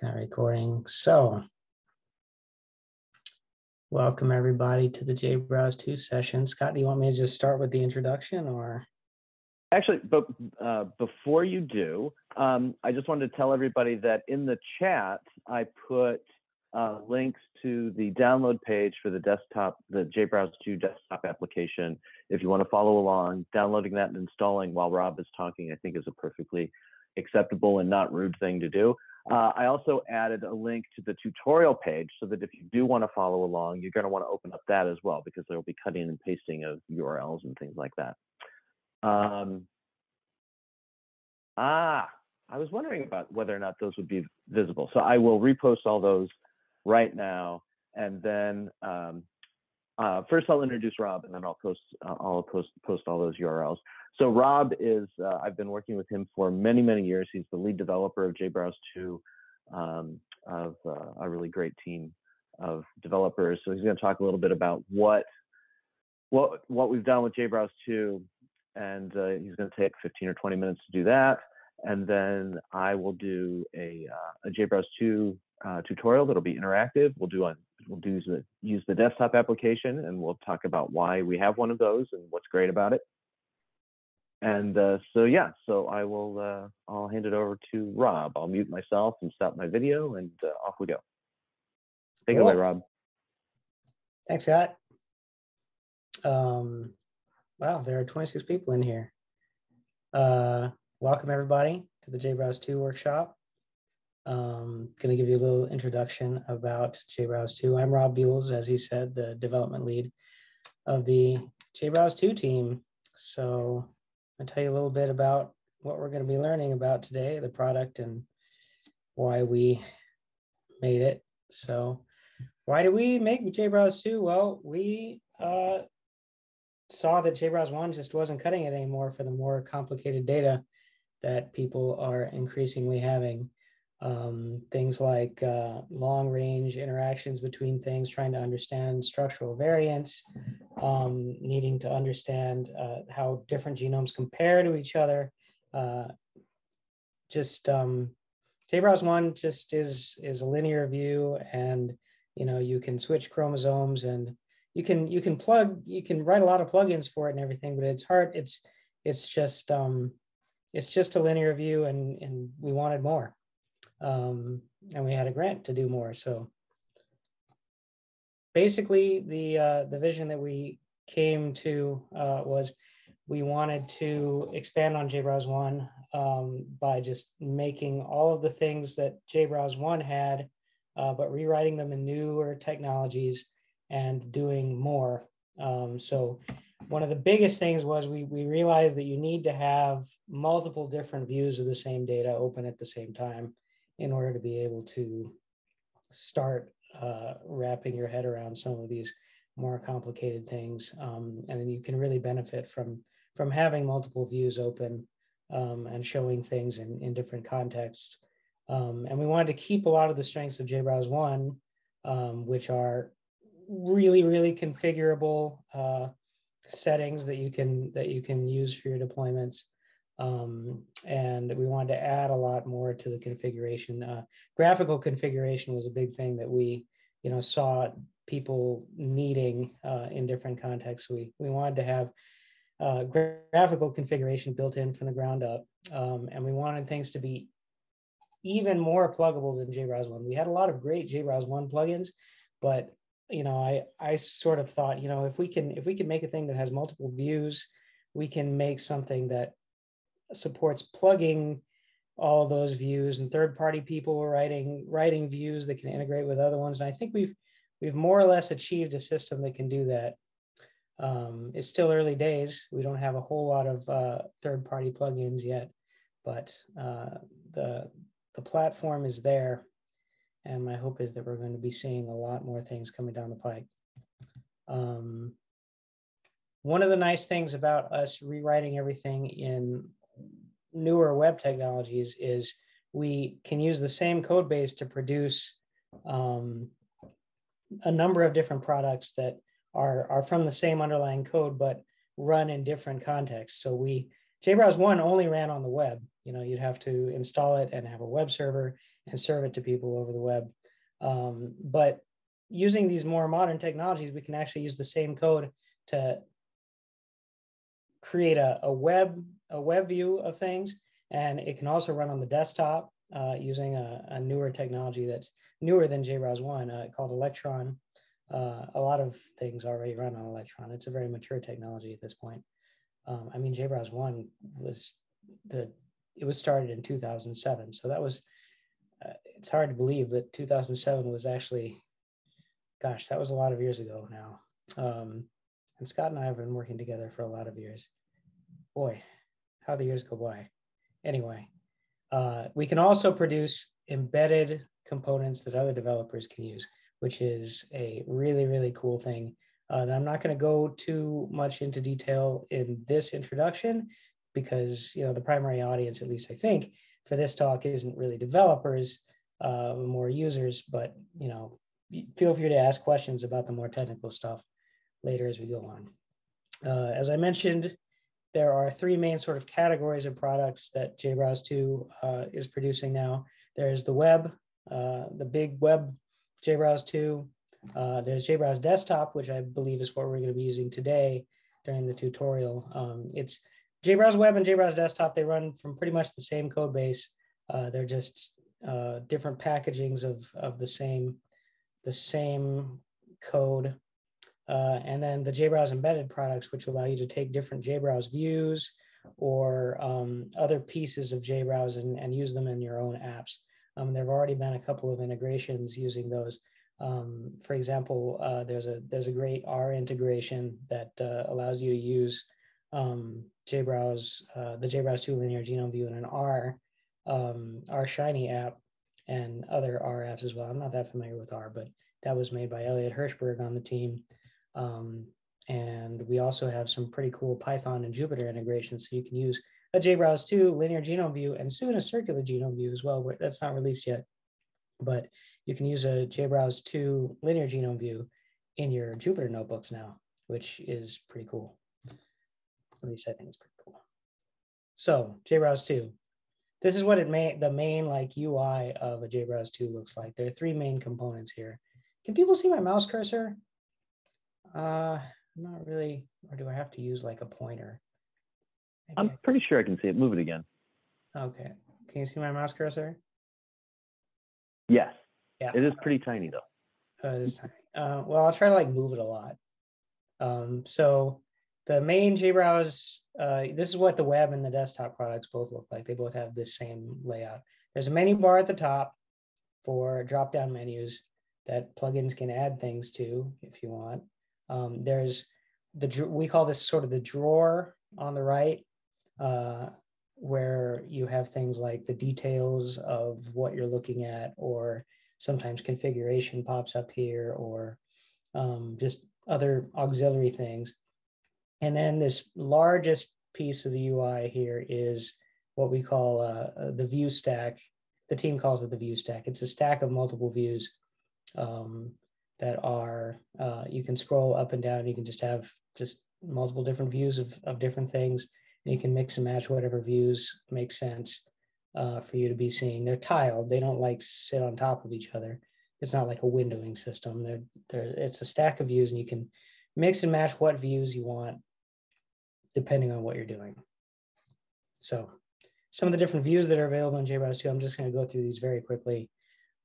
Kind of recording. So, welcome everybody to the JBrowse 2 session. Scott, do you want me to just start with the introduction or? Actually, but uh, before you do, um, I just wanted to tell everybody that in the chat, I put uh, links to the download page for the desktop, the JBrowse 2 desktop application. If you want to follow along, downloading that and installing while Rob is talking, I think is a perfectly acceptable and not rude thing to do. Uh, I also added a link to the tutorial page so that if you do want to follow along, you're going to want to open up that as well because there will be cutting and pasting of URLs and things like that. Um, ah, I was wondering about whether or not those would be visible. So I will repost all those right now. And then um, uh, first I'll introduce Rob and then I'll post, uh, I'll post, post all those URLs. So Rob is, uh, I've been working with him for many, many years. He's the lead developer of JBrowse 2 um, of uh, a really great team of developers. So he's going to talk a little bit about what, what, what we've done with JBrowse 2 and uh, he's going to take 15 or 20 minutes to do that. And then I will do a, uh, a JBrowse 2 uh, tutorial that'll be interactive. We'll do on we'll do the, use the desktop application and we'll talk about why we have one of those and what's great about it. And uh, so yeah, so I will uh, I'll hand it over to Rob. I'll mute myself and stop my video and uh, off we go. Take cool. it away, Rob. Thanks, Scott. Um, wow, there are 26 people in here. Uh, welcome everybody to the JBrowse 2 workshop. Um, going to give you a little introduction about JBrowse 2. I'm Rob Buels, as he said, the development lead of the JBrowse 2 team. So I'll tell you a little bit about what we're going to be learning about today, the product and why we made it. So why did we make JBrowse 2? Well, we uh, saw that JBrowse 1 just wasn't cutting it anymore for the more complicated data that people are increasingly having um, things like uh, long range interactions between things, trying to understand structural variants, um, needing to understand uh, how different genomes compare to each other. Uh, just um, JBrowse one just is is a linear view, and you know you can switch chromosomes and you can you can plug you can write a lot of plugins for it and everything, but it's hard. It's it's just um, it's just a linear view, and and we wanted more um, and we had a grant to do more. So basically, the uh, the vision that we came to uh, was we wanted to expand on JBrowse one um, by just making all of the things that JBrowse one had, uh, but rewriting them in newer technologies and doing more. Um, so one of the biggest things was we, we realized that you need to have multiple different views of the same data open at the same time in order to be able to start uh, wrapping your head around some of these more complicated things. Um, and then you can really benefit from, from having multiple views open um, and showing things in, in different contexts. Um, and we wanted to keep a lot of the strengths of JBrowse 1, um, which are really, really configurable uh, settings that you can that you can use for your deployments. Um, and we wanted to add a lot more to the configuration. Uh, graphical configuration was a big thing that we, you know, saw people needing uh, in different contexts. We we wanted to have uh, graphical configuration built in from the ground up, um, and we wanted things to be even more pluggable than JBrowse one. We had a lot of great JBrowse one plugins, but you know, I I sort of thought, you know, if we can if we can make a thing that has multiple views, we can make something that supports plugging all those views and third party people writing writing views that can integrate with other ones. And i think we've we've more or less achieved a system that can do that. Um, it's still early days. We don't have a whole lot of uh, third party plugins yet but uh, the the platform is there. And my hope is that we're going to be seeing a lot more things coming down the pike. Um, one of the nice things about us rewriting everything in newer web technologies is we can use the same code base to produce um, a number of different products that are, are from the same underlying code, but run in different contexts. So we, JBrowse 1 only ran on the web. You know, you'd have to install it and have a web server and serve it to people over the web. Um, but using these more modern technologies, we can actually use the same code to create a, a web a web view of things, and it can also run on the desktop uh, using a, a, newer technology that's newer than JBrowse 1 uh, called Electron. Uh, a lot of things already run on Electron. It's a very mature technology at this point. Um, I mean, JBrowse 1 was the it was started in 2007, so that was uh, it's hard to believe that 2007 was actually, gosh, that was a lot of years ago now. Um, and Scott and I have been working together for a lot of years. Boy, how the years go by. Anyway, uh, we can also produce embedded components that other developers can use, which is a really, really cool thing. Uh, I'm not going to go too much into detail in this introduction because you know the primary audience, at least I think, for this talk isn't really developers, uh, more users, but you know, feel free to ask questions about the more technical stuff later as we go on. Uh, as I mentioned, there are three main sort of categories of products that JBrowse 2 uh, is producing now. There's the web, uh, the big web JBrowse 2. Uh, there's JBrowse Desktop, which I believe is what we're going to be using today during the tutorial. Um, it's JBrowse Web and JBrowse Desktop, they run from pretty much the same code base. Uh, they're just uh, different packagings of, of the same the same code. Uh, and then the JBrowse embedded products, which allow you to take different JBrowse views or um, other pieces of JBrowse and, and use them in your own apps. Um, there have already been a couple of integrations using those. Um, for example, uh, there's a there's a great R integration that uh, allows you to use um, JBrowse, uh, the JBrowse 2 linear genome view in an R, um, R Shiny app and other R apps as well. I'm not that familiar with R, but that was made by Elliot Hershberg on the team. Um, and we also have some pretty cool Python and Jupyter integrations. So you can use a JBrowse 2 linear genome view and soon a circular genome view as well. That's not released yet, but you can use a JBrowse 2 linear genome view in your Jupyter notebooks now, which is pretty cool. At least I think it's pretty cool. So JBrowse 2. This is what it may the main like UI of a JBrowse 2 looks like. There are three main components here. Can people see my mouse cursor? Uh, I'm not really, or do I have to use like a pointer? Maybe I'm pretty sure I can see it. Move it again. Okay. Can you see my mouse cursor? Yes. Yeah. It is pretty tiny though. Uh, it is tiny. Uh, well, I'll try to like move it a lot. Um, so the main JBrowse, uh, this is what the web and the desktop products both look like. They both have this same layout. There's a menu bar at the top for drop-down menus that plugins can add things to if you want. Um, there's the, we call this sort of the drawer on the right, uh, where you have things like the details of what you're looking at, or sometimes configuration pops up here, or um, just other auxiliary things. And then this largest piece of the UI here is what we call uh, the view stack. The team calls it the view stack. It's a stack of multiple views um, that are, uh, you can scroll up and down. You can just have just multiple different views of, of different things. And you can mix and match whatever views make sense uh, for you to be seeing. They're tiled. They don't like sit on top of each other. It's not like a windowing system. They're, they're, it's a stack of views and you can mix and match what views you want depending on what you're doing. So some of the different views that are available in JBrowse 2, I'm just going to go through these very quickly.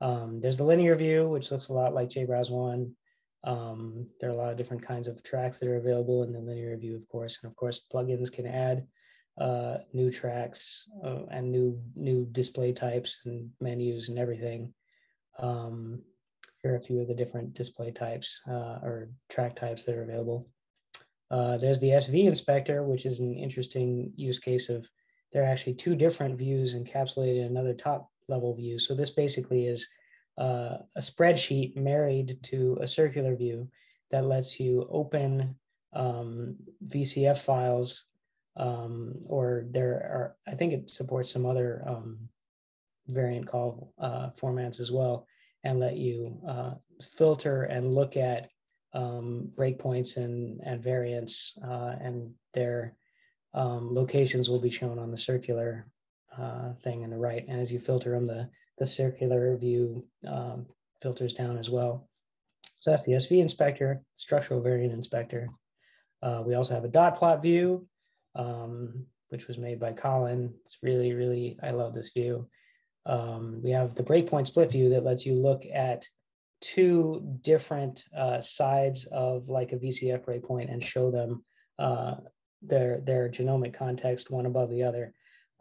Um, there's the linear view, which looks a lot like JBrowse 1. Um, there are a lot of different kinds of tracks that are available in the linear view, of course. And of course, plugins can add uh, new tracks uh, and new new display types and menus and everything. Um, here are a few of the different display types uh, or track types that are available. Uh, there's the SV inspector, which is an interesting use case of there are actually two different views encapsulated in another top level view. So this basically is uh, a spreadsheet married to a circular view that lets you open um, VCF files um, or there are, I think it supports some other um, variant call uh, formats as well and let you uh, filter and look at um, breakpoints and, and variants uh, and their um, locations will be shown on the circular uh, thing in the right. And as you filter them, the, the circular view um, filters down as well. So that's the SV inspector, structural variant inspector. Uh, we also have a dot plot view, um, which was made by Colin. It's really, really, I love this view. Um, we have the breakpoint split view that lets you look at two different uh, sides of like a VCF breakpoint and show them uh, their, their genomic context one above the other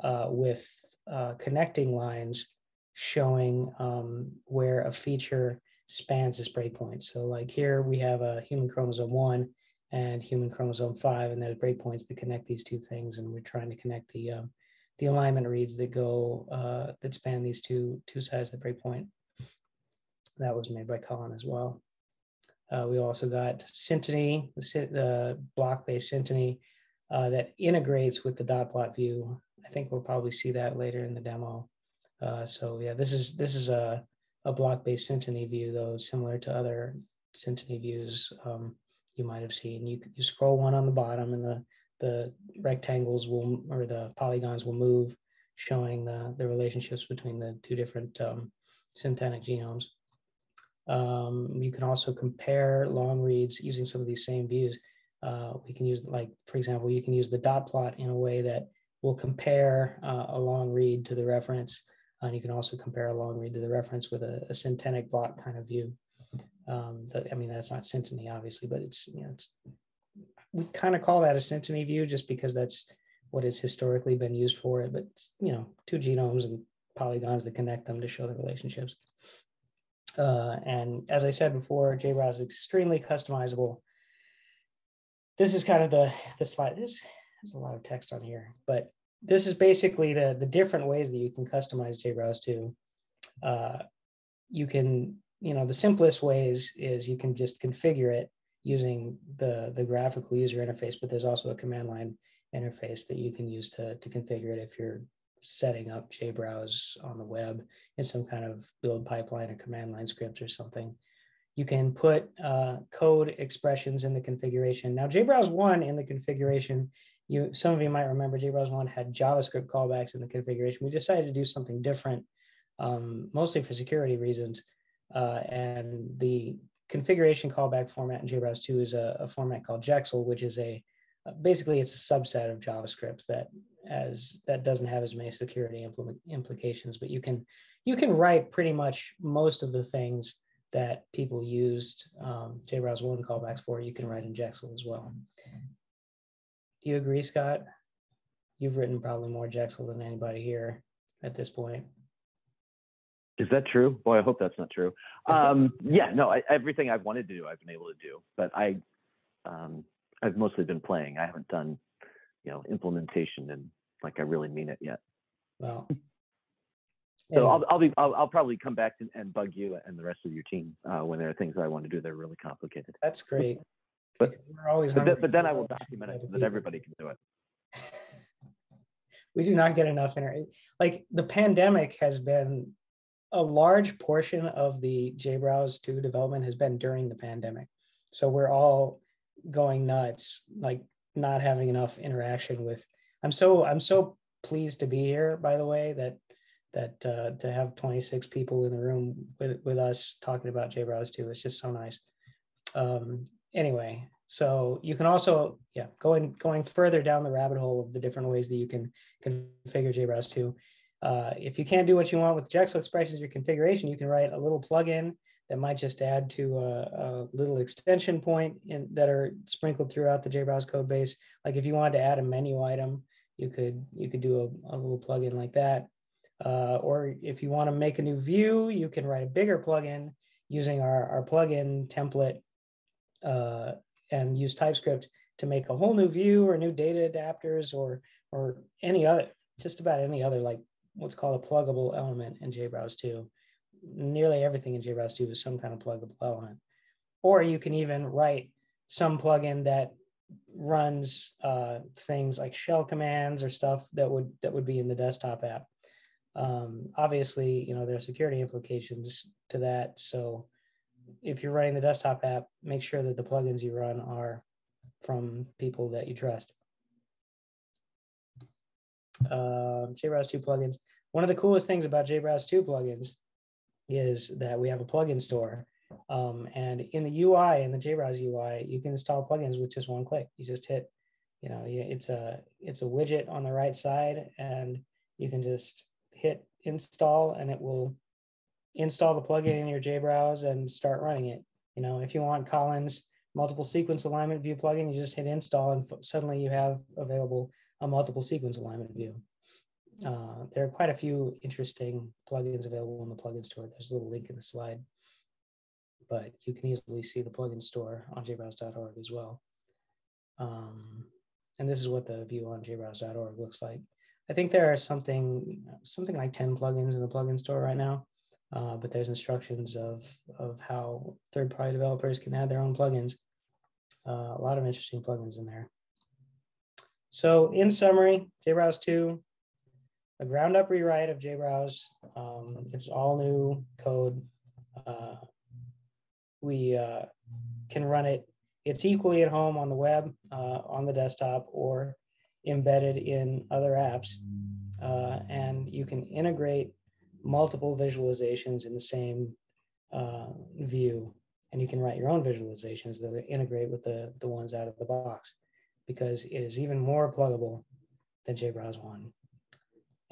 uh, with uh, connecting lines showing um, where a feature spans this breakpoint. So like here we have a human chromosome one and human chromosome five, and there's breakpoints that connect these two things. And we're trying to connect the um, the alignment reads that go uh, that span these two two sides of the breakpoint. That was made by Colin as well. Uh, we also got Synteny, the, the block-based Synteny uh, that integrates with the dot plot view. I think we'll probably see that later in the demo. Uh, so yeah, this is this is a, a block-based Synteny view, though similar to other Synteny views um, you might have seen. You you scroll one on the bottom, and the the rectangles will or the polygons will move, showing the the relationships between the two different um, syntenic genomes. Um, you can also compare long reads using some of these same views. Uh, we can use, like, for example, you can use the dot plot in a way that will compare uh, a long read to the reference. And you can also compare a long read to the reference with a, a syntenic block kind of view. Um, that, I mean, that's not synteny, obviously, but it's, you know, it's, we kind of call that a synteny view just because that's what it's historically been used for. But, you know, two genomes and polygons that connect them to show the relationships. Uh, and as I said before, JBrowse is extremely customizable. This is kind of the, the slide. There's, there's a lot of text on here, but this is basically the, the different ways that you can customize JBrowse to. Uh, you can, you know, the simplest ways is you can just configure it using the, the graphical user interface, but there's also a command line interface that you can use to, to configure it if you're setting up JBrowse on the web in some kind of build pipeline or command line script or something. You can put uh, code expressions in the configuration. Now, JBrowse 1 in the configuration, you some of you might remember JBrowse 1 had JavaScript callbacks in the configuration. We decided to do something different, um, mostly for security reasons. Uh, and the configuration callback format in JBrowse 2 is a, a format called Jexl, which is a basically it's a subset of JavaScript that as that doesn't have as many security implications, but you can you can write pretty much most of the things that people used um, JBrowse one callbacks for. You can write in Jexl as well. Do you agree, Scott? You've written probably more Jexl than anybody here at this point. Is that true? Boy, I hope that's not true. Um, yeah, no, I, everything I've wanted to do, I've been able to do, but I, um, I've mostly been playing. I haven't done you know implementation and like I really mean it yet. Well, so I'll, I'll be I'll, I'll probably come back and, and, bug you and the rest of your team uh, when there are things that I want to do that are really complicated. That's great. But we're always but, but then I will document it so that everybody can do it. we do not get enough inter like the pandemic has been a large portion of the JBrowse 2 development has been during the pandemic. So we're all going nuts, like not having enough interaction with. I'm so I'm so pleased to be here. By the way, that that uh, to have 26 people in the room with with us talking about JBrowse 2 is just so nice. Um, anyway, so you can also yeah going going further down the rabbit hole of the different ways that you can configure JBrowse 2. Uh, if you can't do what you want with Jexl expressions, your configuration, you can write a little plugin that might just add to a, a little extension point in, that are sprinkled throughout the JBrowse code base. Like if you wanted to add a menu item, you could you could do a, a little plugin like that. Uh, or if you want to make a new view, you can write a bigger plugin using our, our plugin template uh, and use TypeScript to make a whole new view or new data adapters or or any other just about any other like what's called a pluggable element in JBrowse 2 nearly everything in JBrowse 2 is some kind of pluggable element. Or you can even write some plugin that runs uh, things like shell commands or stuff that would that would be in the desktop app. Um, obviously, you know there are security implications to that. So if you're running the desktop app, make sure that the plugins you run are from people that you trust. uh, JBrowse 2 plugins. One of the coolest things about JBrowse 2 plugins is that we have a plugin store. Um, and in the UI, in the JBrowse UI, you can install plugins with just one click. You just hit, you know, it's a it's a widget on the right side, and you can just hit install, and it will install the plugin in your JBrowse and start running it. You know, if you want Colin's multiple sequence alignment view plugin, you just hit install, and suddenly you have available a multiple sequence alignment view. Uh, there are quite a few interesting plugins available in the plugin store. There's a little link in the slide, but you can easily see the plugin store on jbrowse.org as well. Um, and this is what the view on jbrowse.org looks like. I think there are something something like 10 plugins in the plugin store right now, uh, but there's instructions of, of how third-party developers can add their own plugins. Uh, a lot of interesting plugins in there. So in summary, JBrowse 2 a ground up rewrite of JBrowse. Um, it's all new code. Uh, we uh, can run it. It's equally at home on the web, uh, on the desktop, or embedded in other apps. Uh, and you can integrate multiple visualizations in the same uh, view. And you can write your own visualizations that integrate with the, the ones out of the box because it is even more pluggable than JBrowse 1.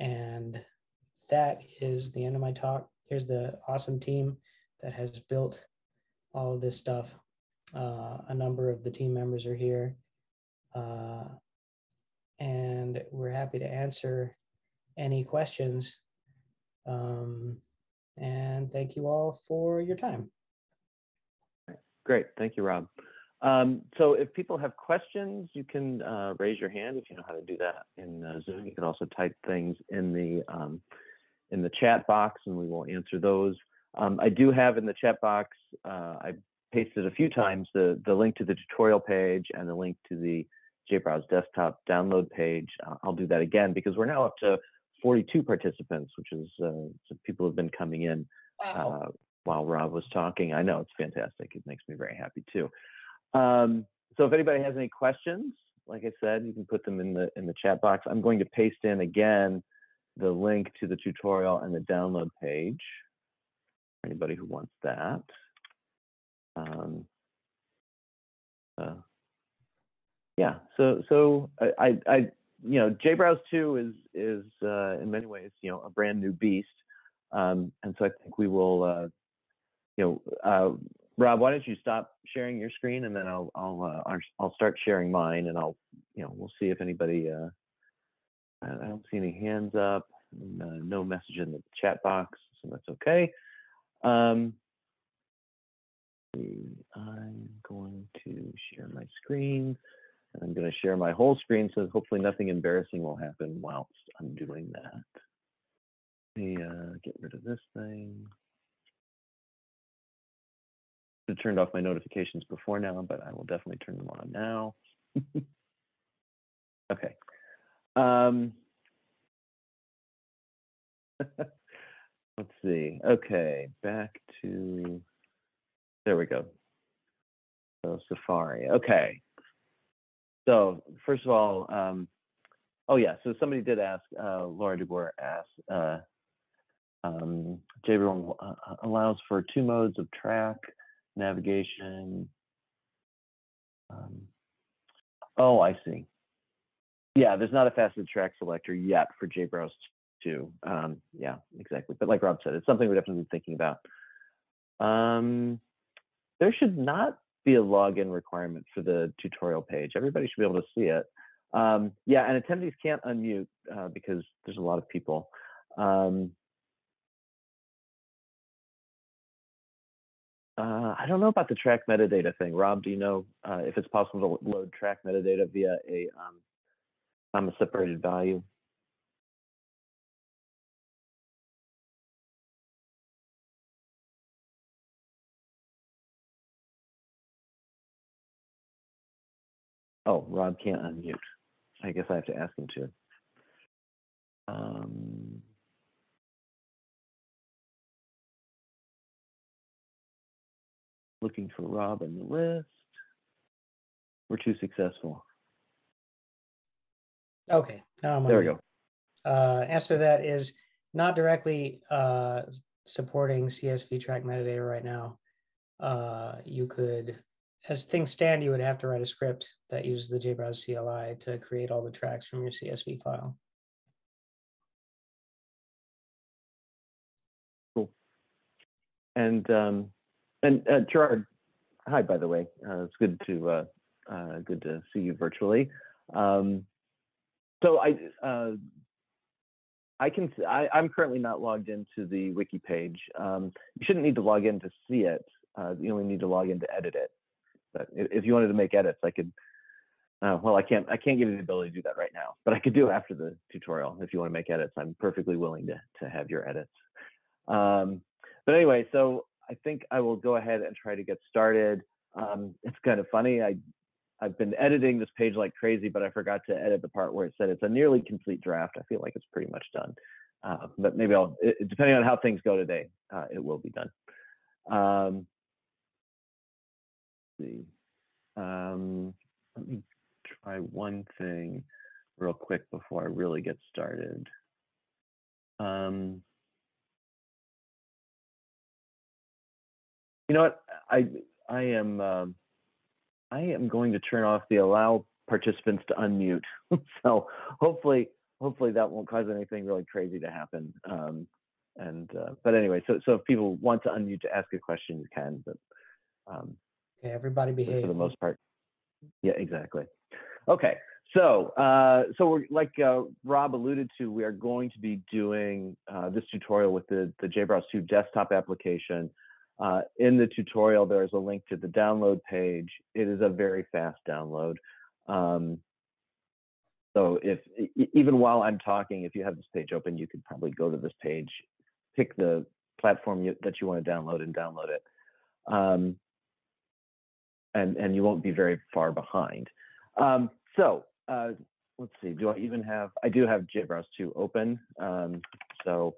And that is the end of my talk. Here's the awesome team that has built all of this stuff. Uh, a number of the team members are here. Uh, and we're happy to answer any questions. Um, and thank you all for your time. Great. Thank you, Rob. Um, so if people have questions, you can uh, raise your hand if you know how to do that in uh, Zoom. You can also type things in the um, in the chat box, and we will answer those. Um, I do have in the chat box. Uh, I pasted a few times the the link to the tutorial page and the link to the JBrowse desktop download page. Uh, I'll do that again because we're now up to 42 participants, which is uh, people have been coming in wow. Uh, while Rob was talking. I know it's fantastic. It makes me very happy too. Um, so if anybody has any questions, like I said, you can put them in the in the chat box. I'm going to paste in again the link to the tutorial and the download page. Anybody who wants that. Um, uh, yeah, so so I, I you know JBrowse 2 is is uh, in many ways you know a brand new beast, um, and so I think we will uh, you know uh, Rob, why don't you stop sharing your screen and then I'll I'll uh, I'll start sharing mine and I'll you know we'll see if anybody uh, I don't see any hands up, uh, no message in the chat box, so that's okay. Um, I'm going to share my screen. And I'm going to share my whole screen so hopefully nothing embarrassing will happen whilst I'm doing that. Let me uh, get rid of this thing have turned off my notifications before now, but I will definitely turn them on now. okay. Um, let's see. Okay, back to, there we go. So Safari. Okay. So first of all, um, oh yeah, so somebody did ask, uh, Laura DeBoer asked, uh, um, JBrowse uh, allows for two modes of track navigation. Um, oh, I see. Yeah, there's not a faceted track selector yet for JBrowse 2. Um, yeah, exactly. But like Rob said, it's something we're definitely thinking about. Um, there should not be a login requirement for the tutorial page. Everybody should be able to see it. Um, yeah, and attendees can't unmute uh, because there's a lot of people. Um, Uh, I don't know about the track metadata thing. Rob, do you know uh, if it's possible to load track metadata via a um, a separated value? Oh, Rob can't unmute. I guess I have to ask him to. Um, looking for Rob in the list. We're too successful. Okay. Now I'm There we go. uh, answer to that is not directly uh, supporting CSV track metadata right now. Uh, you could, as things stand, you would have to write a script that uses the JBrowse CLI to create all the tracks from your CSV file. Cool. And um, and uh, Gerard, hi, by the way. Uh, it's good to uh, uh, good to see you virtually. Um, so I uh, I can I, am currently not logged into the wiki page. Um, you shouldn't need to log in to see it. Uh, you only need to log in to edit it. But if you wanted to make edits, I could. Uh, well, I can't. I can't give you the ability to do that right now, but I could do after the tutorial. If you want to make edits, I'm perfectly willing to to have your edits. Um, but anyway, so I think I will go ahead and try to get started. Um, it's kind of funny. I I've been editing this page like crazy, but I forgot to edit the part where it said it's a nearly complete draft. I feel like it's pretty much done. Uh, but maybe I'll, it, depending on how things go today, uh, it will be done. Um, see. Um, let me try one thing real quick before I really get started. Um, you know what? I I am. Um, I am going to turn off the allow participants to unmute. so hopefully, hopefully that won't cause anything really crazy to happen. Um, and uh, but anyway, so so if people want to unmute to ask a question, you can. But um, okay, everybody behave for the most part. Yeah, exactly. Okay, so uh, so we're like uh, Rob alluded to, we are going to be doing uh, this tutorial with the the JBrowse 2 desktop application. Uh, in the tutorial, there's a link to the download page. It is a very fast download. Um, so if even while I'm talking, if you have this page open, you could probably go to this page, pick the platform you, that you want to download and download it. Um, and, and you won't be very far behind. Um, so uh, let's see, do I even have, I do have JBrowse 2 open. Um, so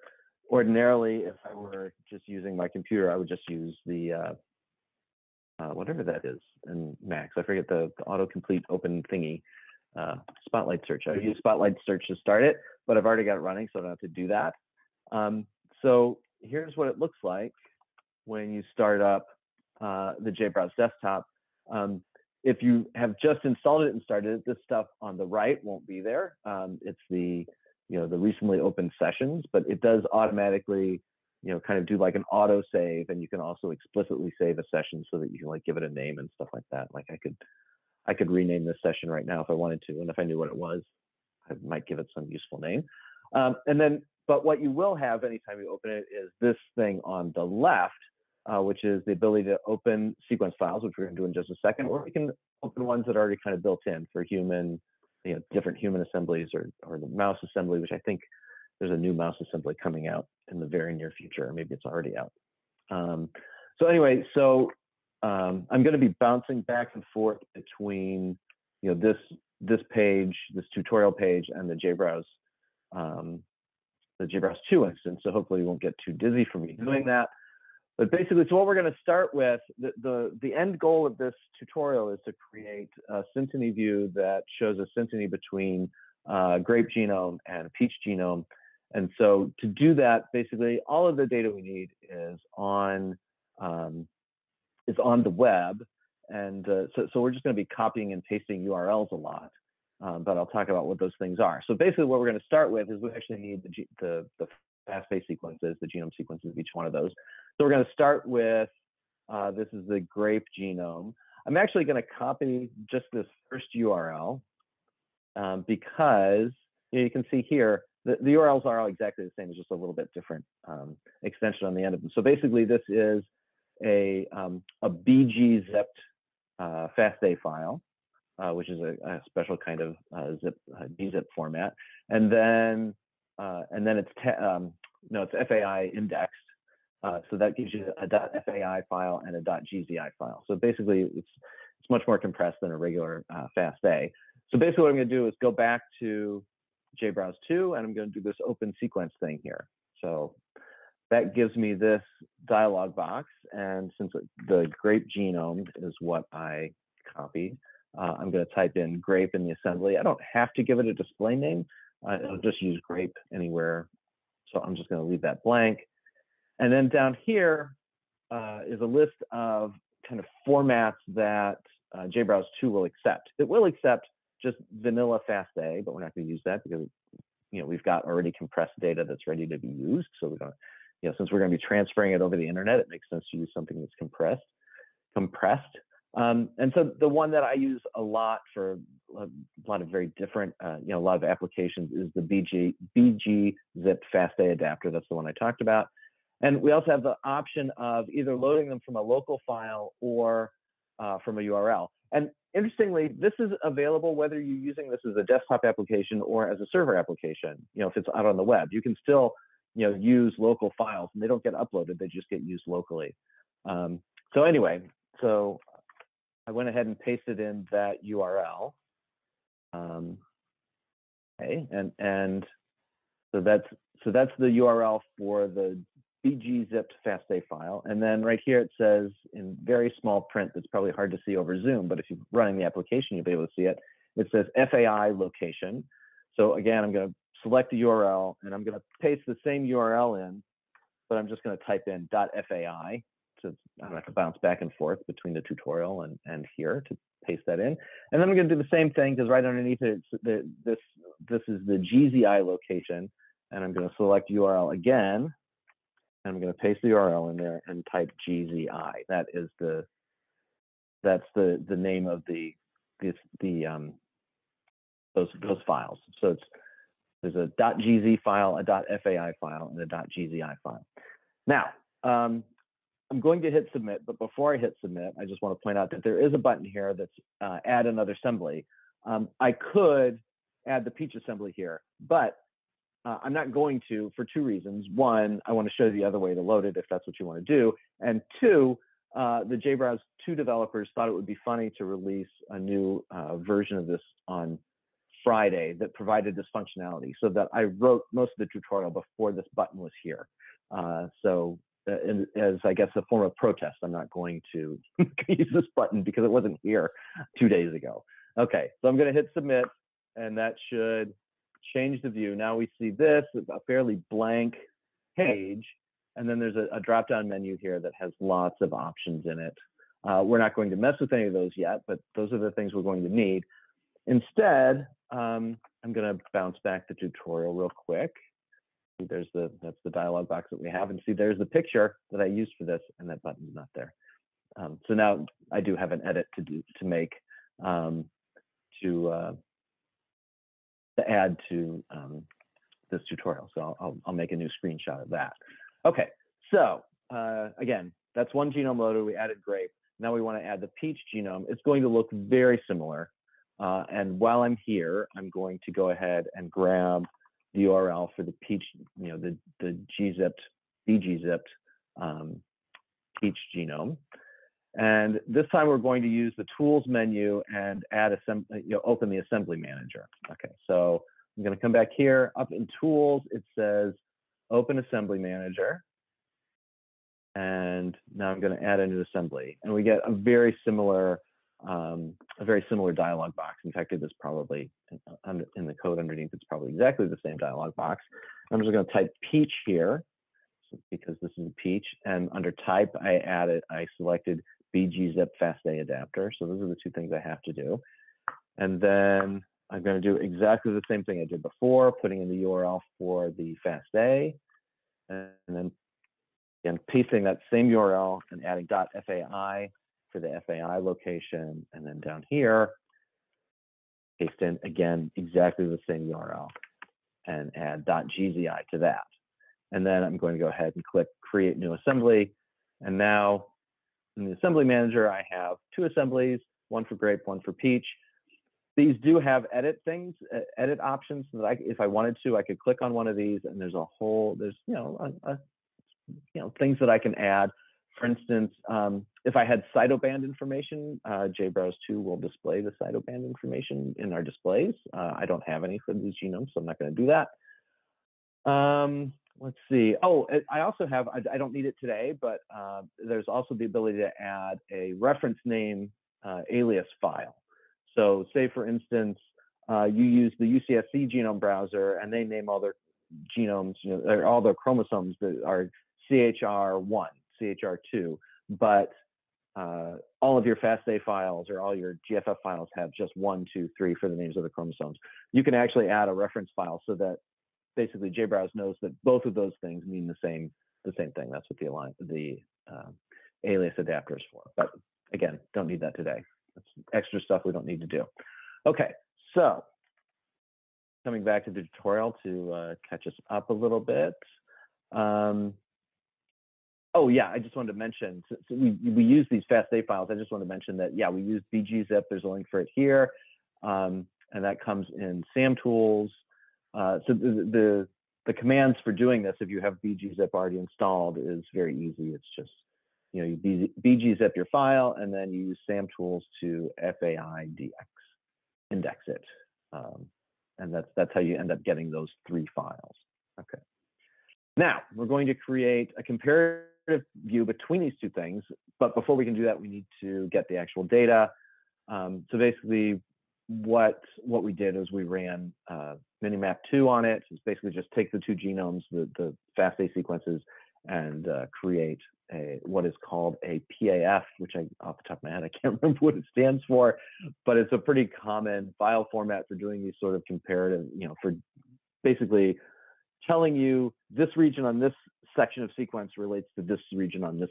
ordinarily, if I were just using my computer, I would just use the uh, uh, whatever that is in Macs. I forget the, the autocomplete open thingy, uh, Spotlight search. I use Spotlight search to start it, but I've already got it running, so I don't have to do that. Um, so here's what it looks like when you start up uh, the JBrowse desktop. Um, if you have just installed it and started it, this stuff on the right won't be there. Um, it's the you know the recently opened sessions, but it does automatically you know kind of do like an auto save, and you can also explicitly save a session so that you can like give it a name and stuff like that. Like I could I could rename this session right now if I wanted to, and if I knew what it was, I might give it some useful name. Um, and then, but what you will have anytime you open it is this thing on the left, uh, which is the ability to open sequence files, which we're going to do in just a second, or we can open ones that are already kind of built in for human you know different human assemblies or or the mouse assembly, which I think there's a new mouse assembly coming out in the very near future, or maybe it's already out. Um, so anyway, so um, I'm going to be bouncing back and forth between you know this this page, this tutorial page, and the JBrowse um, the JBrowse 2 instance. So hopefully you won't get too dizzy from me doing that. But basically, so what we're going to start with, the, the, the end goal of this tutorial is to create a synteny view that shows a synteny between uh, grape genome and peach genome. And so to do that, basically, all of the data we need is on um, is on the web. And uh, so, so we're just going to be copying and pasting URLs a lot. Um, but I'll talk about what those things are. So basically, what we're going to start with is we actually need the, the, the FASTA sequences, the genome sequences of each one of those. So we're going to start with, uh, this is the grape genome. I'm actually going to copy just this first URL um, because you, know, you, can see here, the, the, URLs are all exactly the same, it's just a little bit different um, extension on the end of them. So basically this is a, um, a BG zipped uh, FASTA file, uh, which is a, a, special kind of uh, zip, uh, gzip format. And then uh, and then it's um, no, it's FAI indexed. Uh, so that gives you a .fai file and a .gzi file. So basically, it's it's much more compressed than a regular uh, FASTA. So basically, what I'm going to do is go back to JBrowse 2, and I'm going to do this open sequence thing here. So that gives me this dialog box, and since the grape genome is what I copied, uh, I'm going to type in grape in the assembly. I don't have to give it a display name, Uh, it'll just use grape anywhere. So I'm just going to leave that blank. And then down here uh, is a list of kind of formats that uh, JBrowse 2 will accept. It will accept just vanilla FASTA, but we're not going to use that because you know we've got already compressed data that's ready to be used. So we don't, you know, since we're going to be transferring it over the internet, it makes sense to use something that's compressed. Compressed. Um, and so the one that I use a lot for a lot of very different, uh, you know, a lot of applications is the BG BG Zip FASTA adapter. That's the one I talked about. And we also have the option of either loading them from a local file or uh, from a URL. And interestingly, this is available whether you're using this as a desktop application or as a server application. You know, if it's out on the web, you can still, you know, use local files and they don't get uploaded; they just get used locally. Um, so anyway, so I went ahead and pasted in that URL. Um, okay, and and so that's so that's the URL for the BG zipped FASTA file. And then right here it says in very small print that's probably hard to see over Zoom, but if you're running the application, you'll be able to see it. It says FAI location. So again, I'm going to select the URL and I'm going to paste the same URL in, but I'm just going to type in .fai to I don't have to bounce back and forth between the tutorial and, and here to paste that in. And then I'm going to do the same thing because right underneath it, the, this this is the GZI location, and I'm going to select URL again, and I'm going to paste the URL in there and type GZI. That is the that's the the name of the the, the um those those files. So it's there's a .gz file, a .fai file, and a .gzi file. Now, um, I'm going to hit submit, but before I hit submit, I just want to point out that there is a button here that's uh, add another assembly. Um, I could add the peach assembly here, but uh, I'm not going to for two reasons. One, I want to show you the other way to load it if that's what you want to do. And two, uh, the JBrowse 2 developers thought it would be funny to release a new uh, version of this on Friday that provided this functionality so that I wrote most of the tutorial before this button was here. Uh, so uh, as I guess a form of protest, I'm not going to use this button because it wasn't here two days ago. Okay, so I'm going to hit submit and that should change the view. Now we see this, a fairly blank page, and then there's a, a drop-down menu here that has lots of options in it. Uh, we're not going to mess with any of those yet, but those are the things we're going to need. Instead, um, I'm going to bounce back the tutorial real quick. There's the that's the dialog box that we have, and see there's the picture that I used for this, and that button's not there. Um, so now I do have an edit to do to make um, to uh, to add to um, this tutorial. So I'll, I'll, make a new screenshot of that. Okay, so uh, again, that's one genome loader. We added grape. Now we want to add the peach genome. It's going to look very similar. Uh, and while I'm here, I'm going to go ahead and grab the URL for the peach, you know, the, the gzipped, bgzipped um, peach genome. And this time we're going to use the tools menu and add assembly, you know, open the assembly manager. Okay, so I'm going to come back here up in tools. It says open assembly manager. And now I'm going to add a new assembly and we get a very similar, um, a very similar dialog box. In fact, it is probably in, in the code underneath, it's probably exactly the same dialog box. I'm just going to type peach here because this is a peach and under type I added, I selected BG zip FASTA adapter. So those are the two things I have to do. And then I'm going to do exactly the same thing I did before, putting in the URL for the FASTA, and then again pasting that same URL and adding .fai for the FAI location, and then down here, paste in again exactly the same URL and add .gzi to that. And then I'm going to go ahead and click Create New Assembly, and now in the assembly manager, I have two assemblies, one for grape, one for peach. These do have edit things, edit options that I, if I wanted to, I could click on one of these and there's a whole, there's, you know, a, a, you know, things that I can add. For instance, um, if I had cytoband information, uh, JBrowse 2 will display the cytoband information in our displays. Uh, I don't have any for these genomes, so I'm not going to do that. Um, let's see. Oh, I also have, I, don't need it today, but uh, there's also the ability to add a reference name uh, alias file. So say for instance, uh, you use the UCSC genome browser, and they name all their genomes, you know, all their chromosomes that are CHR1, CHR2, but uh, all of your FASTA files or all your GFF files have just one, two, three for the names of the chromosomes. You can actually add a reference file so that basically JBrowse knows that both of those things mean the same the same thing. That's what the align the uh, alias adapter is for. But again, don't need that today. That's extra stuff we don't need to do. Okay, so coming back to the tutorial to uh, catch us up a little bit. Um, oh yeah, I just wanted to mention, so, so we, we use these FASTA files. I just want to mention that, yeah, we use BGZip. There's a link for it here. Um, and that comes in SAM tools. Uh, so the, the, the commands for doing this, if you have BGZip already installed, is very easy. It's just, you know, you BGZip your file, and then you use SAM tools to FAIDX, index it. Um, and that's that's how you end up getting those three files. Okay. Now we're going to create a comparative view between these two things, but before we can do that, we need to get the actual data. Um, so basically, what what we did is we ran uh, Minimap two on it. It's basically just take the two genomes, the the FASTA sequences, and uh, create a what is called a PAF, which I off the top of my head I can't remember what it stands for, but it's a pretty common file format for doing these sort of comparative, you know, for basically telling you this region on this section of sequence relates to this region on this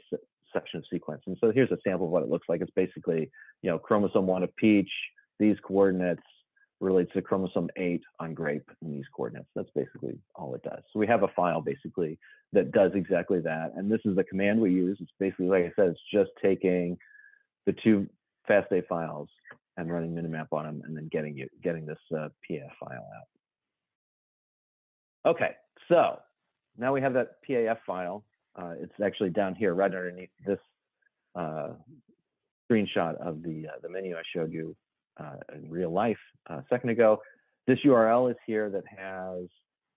section of sequence. And so here's a sample of what it looks like. It's basically, you know, chromosome one of peach, these coordinates, relates to chromosome 8 on grape in these coordinates. That's basically all it does. So we have a file basically that does exactly that. And this is the command we use. It's basically, like I said, it's just taking the two FASTA files and running Minimap on them and then getting you getting this uh, PAF file out. Okay, so now we have that PAF file. Uh, it's actually down here right underneath this uh, screenshot of the, uh, the menu I showed you uh, in real life uh, a second ago. This URL is here that has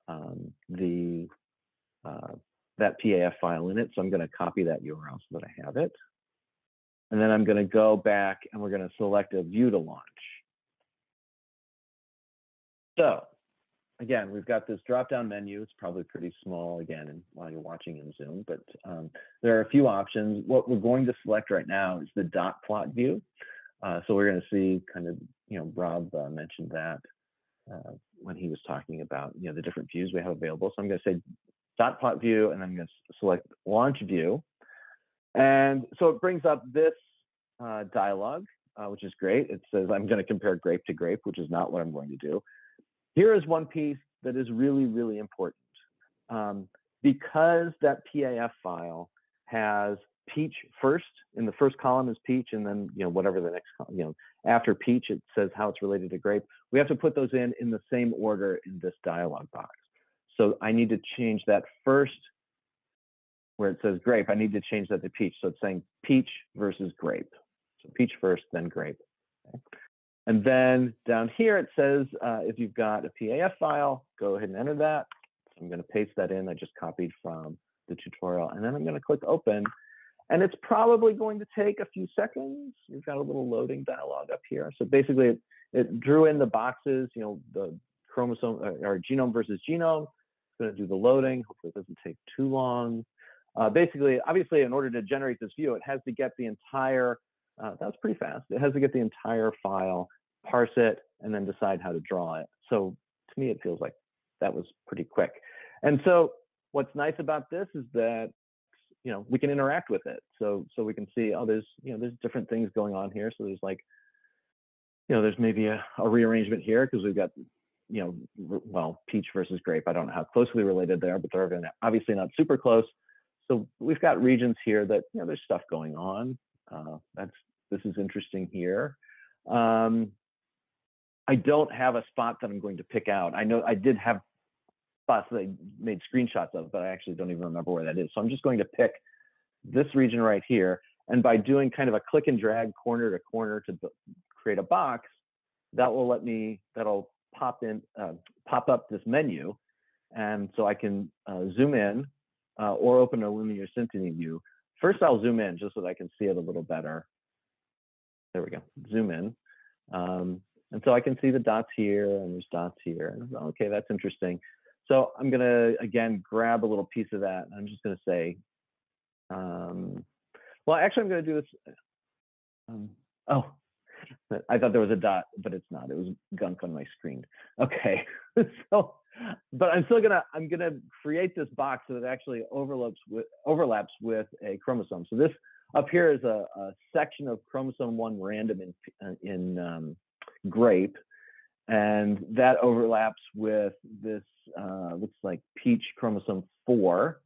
um, the uh, that PAF file in it. So I'm going to copy that URL so that I have it. And then I'm going to go back and we're going to select a view to launch. So again, we've got this drop-down menu. It's probably pretty small again while you're watching in Zoom, but um, there are a few options. What we're going to select right now is the dot plot view. Uh, so we're going to see kind of, you know, Rob uh, mentioned that uh, when he was talking about, you know, the different views we have available. So I'm going to say dot plot view, and I'm going to select launch view. And so it brings up this uh, dialog, uh, which is great. It says I'm going to compare grape to grape, which is not what I'm going to do. Here is one piece that is really, really important. Um, because that PAF file has peach first in the first column is peach and then you know whatever the next you know after peach it says how it's related to grape. We have to put those in in the same order in this dialog box. So i need to change that first where it says grape i need to change that to peach. So it's saying peach versus grape. So peach first then grape. Okay. and then down here it says uh, if you've got a paf file go ahead and enter that. So i'm going to paste that in. I just copied from the tutorial. And then i'm going to click open and it's probably going to take a few seconds. We've got a little loading dialog up here. So basically, it, it drew in the boxes, you know, the chromosome uh, or genome versus genome. It's going to do the loading. Hopefully, it doesn't take too long. Uh, basically, obviously, in order to generate this view, it has to get the entire, uh, that's pretty fast. It has to get the entire file, parse it, and then decide how to draw it. So to me, it feels like that was pretty quick. And so what's nice about this is that you know we can interact with it. So so we can see oh there's you know there's different things going on here. So there's like you know there's maybe a, a rearrangement here because we've got you know well peach versus grape. I don't know how closely related they are but they're obviously not super close. So we've got regions here that you know there's stuff going on. Uh, that's this is interesting here. Um, i don't have a spot that i'm going to pick out. I know i did have spots that I made screenshots of, but I actually don't even remember where that is. So I'm just going to pick this region right here. And by doing kind of a click and drag corner to corner to create a box, that will let me, that'll pop in, uh, pop up this menu. And so I can uh, zoom in uh, or open a linear synteny view. First, I'll zoom in just so that I can see it a little better. There we go, zoom in. Um, And so I can see the dots here and there's dots here. And okay, that's interesting. So I'm gonna, again, grab a little piece of that. I'm just gonna say, um, well, actually I'm gonna do this. Um, oh, I thought there was a dot, but it's not. It was gunk on my screen. Okay, so, but I'm still gonna I'm gonna create this box so that actually overlaps with overlaps with a chromosome. So this up here is a, a section of chromosome one random in in um, grape, and that overlaps with this uh, looks like peach chromosome four.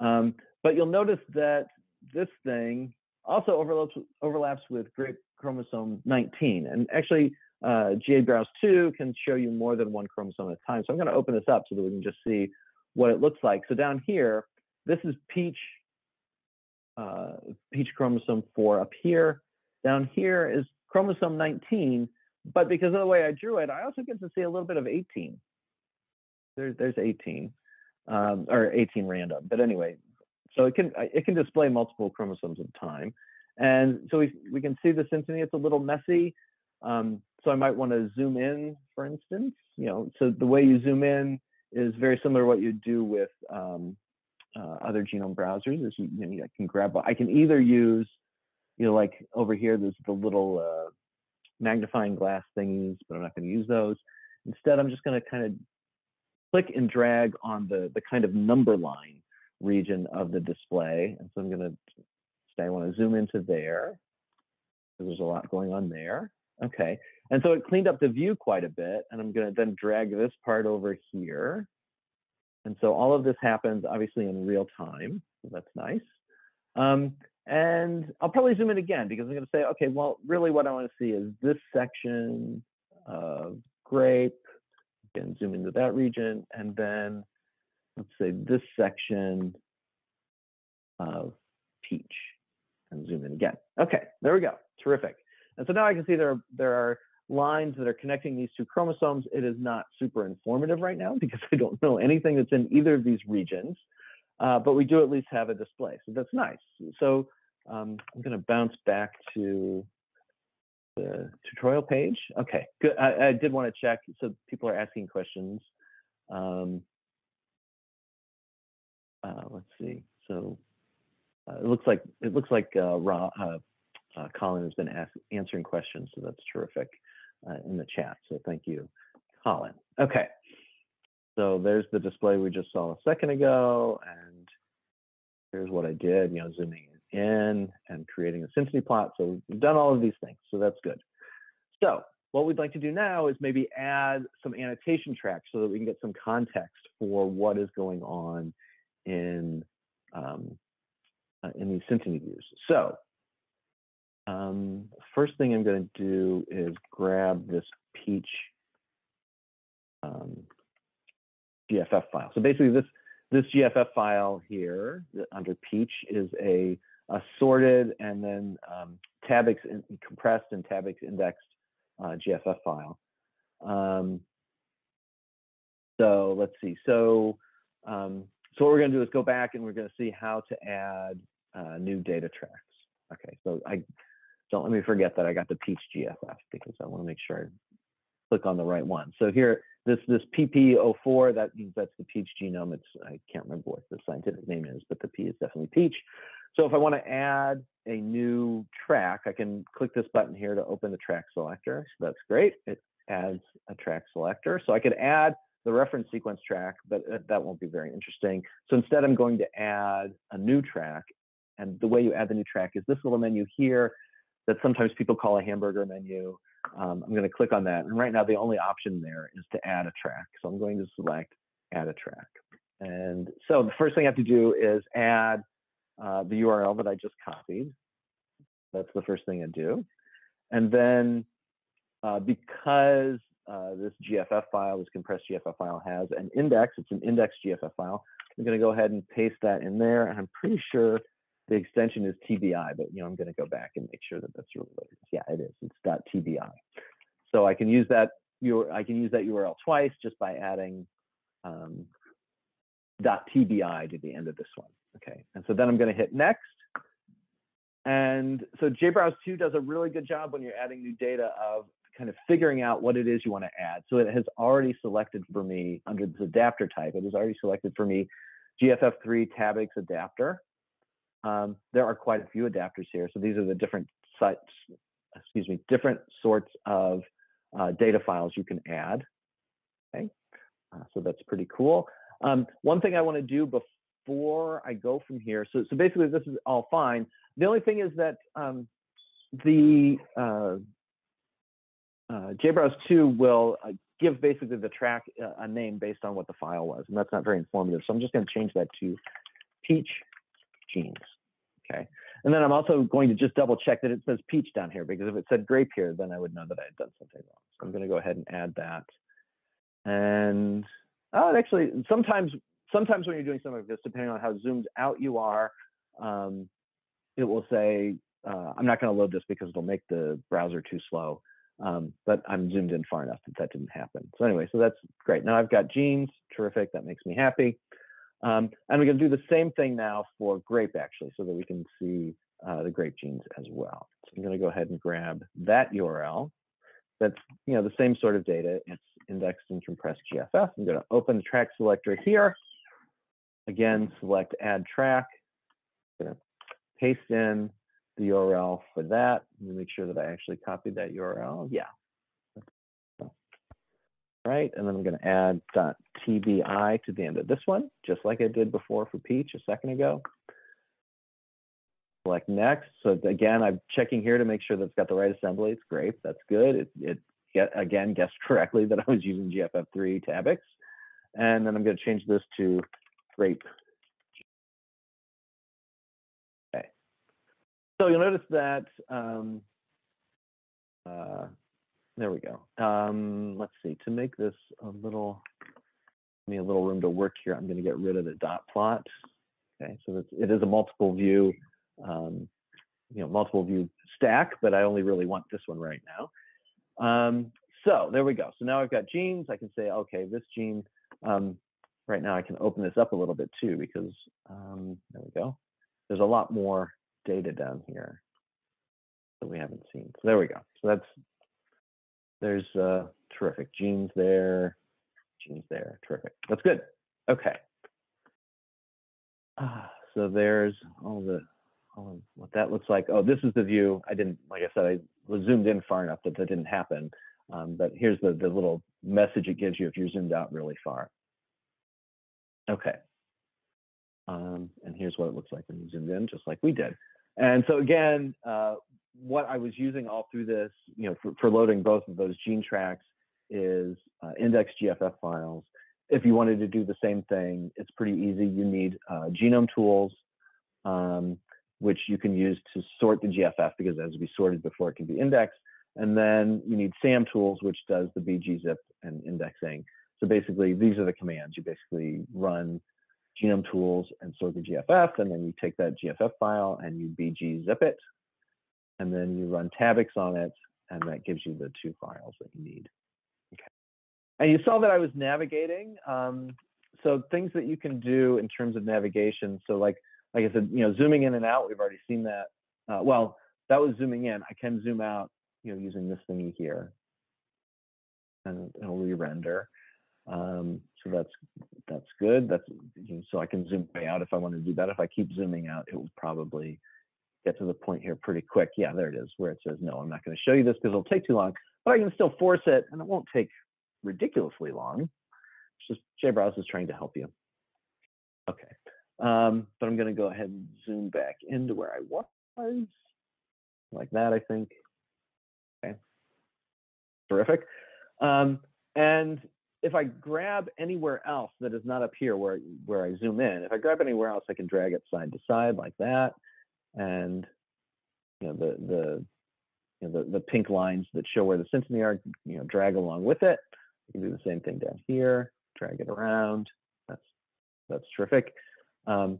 Um, but you'll notice that this thing also overlaps overlaps with grape chromosome 19. And actually, uh, JBrowse 2 can show you more than one chromosome at a time. So I'm going to open this up so that we can just see what it looks like. So down here, this is peach, uh, peach chromosome 4 up here. Down here is chromosome 19, but because of the way I drew it, I also get to see a little bit of 18. There, there's 18, um, or 18 random. But anyway, so it can it can display multiple chromosomes at a time. And so we, we can see the synteny, it's a little messy. Um, so I might want to zoom in, for instance, you know, so the way you zoom in is very similar to what you do with um, uh, other genome browsers is you, you know, I can grab, I can either use, you know, like over here, there's the little uh, magnifying glass thingies, but I'm not going to use those. Instead, I'm just going to kind of click and drag on the, the kind of number line region of the display. And so I'm going to say I want to zoom into there. There's a lot going on there. Okay. And so it cleaned up the view quite a bit. And I'm going to then drag this part over here. And so all of this happens obviously in real time. So that's nice. Um, and I'll probably zoom in again because I'm going to say, okay, well, really what I want to see is this section of grape. Again, zoom into that region. And then let's say this section of peach and zoom in again. Okay, there we go. Terrific. And so now I can see there, there are lines that are connecting these two chromosomes. It is not super informative right now because I don't know anything that's in either of these regions, uh, but we do at least have a display. So that's nice. So um, I'm going to bounce back to the tutorial page. Okay, good. I, I did want to check. So people are asking questions. Um, uh, let's see. So uh, it looks like it looks like uh, Ra, uh, uh, Colin has been ask, answering questions, so that's terrific uh, in the chat. So thank you, Colin. Okay, so there's the display we just saw a second ago, and here's what I did. You know, zooming in and creating a synteny plot. So we've done all of these things, so that's good. So what we'd like to do now is maybe add some annotation tracks so that we can get some context for what is going on in um, uh, in these synteny views. So um, first thing I'm going to do is grab this peach um, GFF file. So basically this this GFF file here under peach is a, a sorted and then um, TABIX in, compressed and TABIX indexed uh, GFF file. Um, so let's see. So um, so what we're going to do is go back and we're going to see how to add uh, new data tracks. Okay, so I don't let me forget that I got the Peach GFF because I want to make sure I click on the right one. So here, this this PP04, that that's the Peach genome. It's I can't remember what the scientific name is, but the P is definitely Peach. So if I want to add a new track, I can click this button here to open the track selector. So that's great. It adds a track selector. So I could add the reference sequence track, but uh, that won't be very interesting. So instead, I'm going to add a new track. And the way you add the new track is this little menu here that sometimes people call a hamburger menu. Um, I'm going to click on that. And right now, the only option there is to add a track. So I'm going to select add a track. And so the first thing I have to do is add uh, the URL that I just copied. That's the first thing I do. And then uh, because uh, this GFF file, this compressed GFF file has an index. It's an index GFF file. I'm going to go ahead and paste that in there. And I'm pretty sure the extension is TBI, but you know I'm going to go back and make sure that that's really what it is. Yeah, it is. It's .tbi. So I can use that. Your I can use that URL twice just by adding um, .tbi to the end of this one. Okay, and so then I'm going to hit next. And so JBrowse 2 does a really good job when you're adding new data of kind of figuring out what it is you want to add. So it has already selected for me under this adapter type, it has already selected for me GFF3 Tabix adapter. Um, there are quite a few adapters here. So these are the different sites, excuse me, different sorts of uh, data files you can add. Okay, uh, so that's pretty cool. Um, one thing I want to do before I go from here, so, so basically this is all fine. The only thing is that um, the uh, uh, JBrowse 2 will uh, give basically the track uh, a name based on what the file was, and that's not very informative. So I'm just going to change that to peach genes. Okay. And then I'm also going to just double check that it says peach down here because if it said grape here, then I would know that I had done something wrong. So I'm going to go ahead and add that. And oh, actually, sometimes sometimes when you're doing something like this, depending on how zoomed out you are, um, it will say, uh, I'm not going to load this because it'll make the browser too slow. Um, but I'm zoomed in far enough that that didn't happen. So anyway, so that's great. Now I've got genes, terrific. That makes me happy. Um, and we're going to do the same thing now for grape actually, so that we can see uh, the grape genes as well. So I'm going to go ahead and grab that URL. That's you know the same sort of data. It's indexed in compressed GFF. I'm going to open the track selector here. Again, select add track. I'm going to paste in the URL for that. Let me make sure that I actually copied that URL. Yeah. Right, and then I'm going to add .tbi to the end of this one, just like I did before for Peach a second ago. Select next. So again, I'm checking here to make sure that it's got the right assembly. It's great. That's good. It, it get, again guessed correctly that I was using GFF3 tabix. And then I'm going to change this to grape Okay. So you'll notice that, um, uh, there we go. Um, let's see, to make this a little, me a little room to work here, I'm gonna get rid of the dot plot. Okay, so it's, it is a multiple view, um, you know, multiple view stack, but I only really want this one right now. Um, so there we go. So now I've got genes. I can say, okay, this gene, um, right now I can open this up a little bit too, because um, there we go. There's a lot more data down here that we haven't seen. So there we go. So that's, there's uh, terrific. Genes there, genes there, terrific. That's good. Okay. Ah, so there's all the, all of what that looks like. Oh, this is the view. I didn't, like I said, I was zoomed in far enough that that didn't happen. Um, but here's the, the little message it gives you if you're zoomed out really far. Okay. Um, and here's what it looks like when you zoomed in, just like we did. And so again, uh, what I was using all through this, you know, for, for loading both of those gene tracks is uh, index GFF files. If you wanted to do the same thing, it's pretty easy. You need uh, genome tools, um, which you can use to sort the GFF because as we sorted before, it can be indexed. And then you need SAM tools, which does the BGZip and indexing. So basically, these are the commands. You basically run genome tools and sort the GFF, and then you take that GFF file and you BG zip it, and then you run tabix on it, and that gives you the two files that you need. Okay. And you saw that I was navigating. Um, so things that you can do in terms of navigation. So like like I said, you know, zooming in and out. We've already seen that. Uh, well, that was zooming in. I can zoom out, you know, using this thingy here, and it'll re-render. Um, so that's that's good. That's so I can zoom way out if I want to do that. If I keep zooming out, it will probably get to the point here pretty quick. Yeah, there it is, where it says no, I'm not going to show you this because it'll take too long. But I can still force it, and it won't take ridiculously long. It's just JBrowse is trying to help you. Okay, um, but I'm going to go ahead and zoom back into where I was, like that. I think. Okay, terrific. Um, and if I grab anywhere else that is not up here where, where I zoom in, if I grab anywhere else, I can drag it side to side like that. And you know, the, the, you know, the, the pink lines that show where the synteny are, you know, drag along with it. You do the same thing down here, drag it around. That's, that's terrific. Um,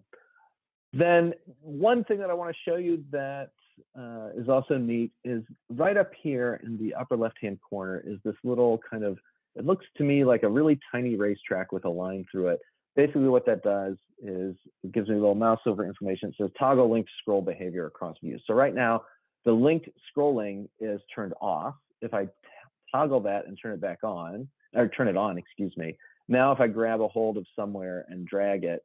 then one thing that I want to show you that uh, is also neat is right up here in the upper left-hand corner is this little kind of it looks to me like a really tiny racetrack with a line through it. Basically what that does is it gives me a little mouse over information. It says toggle linked scroll behavior across views. So right now, the linked scrolling is turned off. If I toggle that and turn it back on, or turn it on, excuse me. Now, if I grab a hold of somewhere and drag it,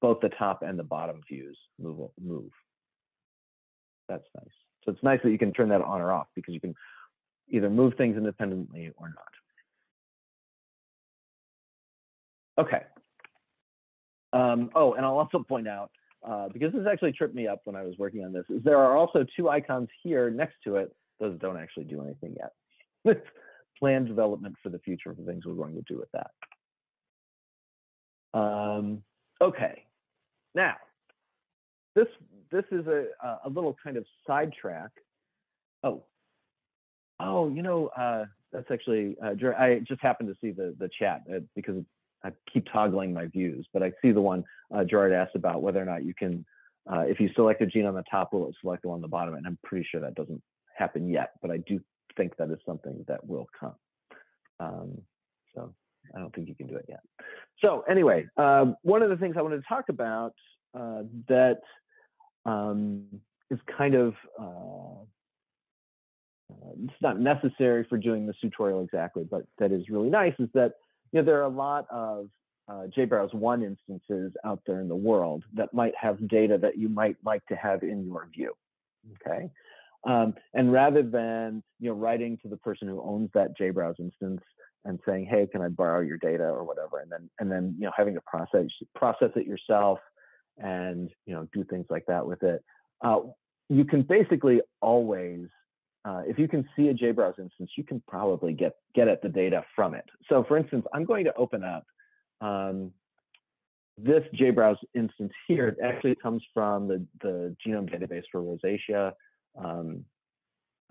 both the top and the bottom views move. move. That's nice. So it's nice that you can turn that on or off because you can either move things independently or not. Okay. Um, oh, and I'll also point out, uh, because this actually tripped me up when I was working on this, is there are also two icons here next to it. Those don't actually do anything yet. Plan development for the future of the things we're going to do with that. Um, okay. Now, this this is a a little kind of sidetrack. Oh, oh, you know, uh, that's actually uh, I just happened to see the the chat uh, because I keep toggling my views, but I see the one uh, Gerard asked about whether or not you can, uh, if you select a gene on the top, will it select the one on the bottom? And I'm pretty sure that doesn't happen yet, but I do think that is something that will come. Um, so I don't think you can do it yet. So anyway, um, one of the things I wanted to talk about uh, that um, is kind of uh, uh, it's not necessary for doing this tutorial exactly, but that is really nice is that you know there are a lot of uh, JBrowse 1 instances out there in the world that might have data that you might like to have in your view. Okay. Um, and rather than you know writing to the person who owns that JBrowse instance and saying, "Hey, can I borrow your data or whatever," and then and then you know having to process process it yourself and you know do things like that with it, uh, you can basically always uh, if you can see a JBrowse instance, you can probably get get at the data from it. So, for instance, I'm going to open up um, this JBrowse instance here. It actually comes from the the genome database for rosaceae. Um,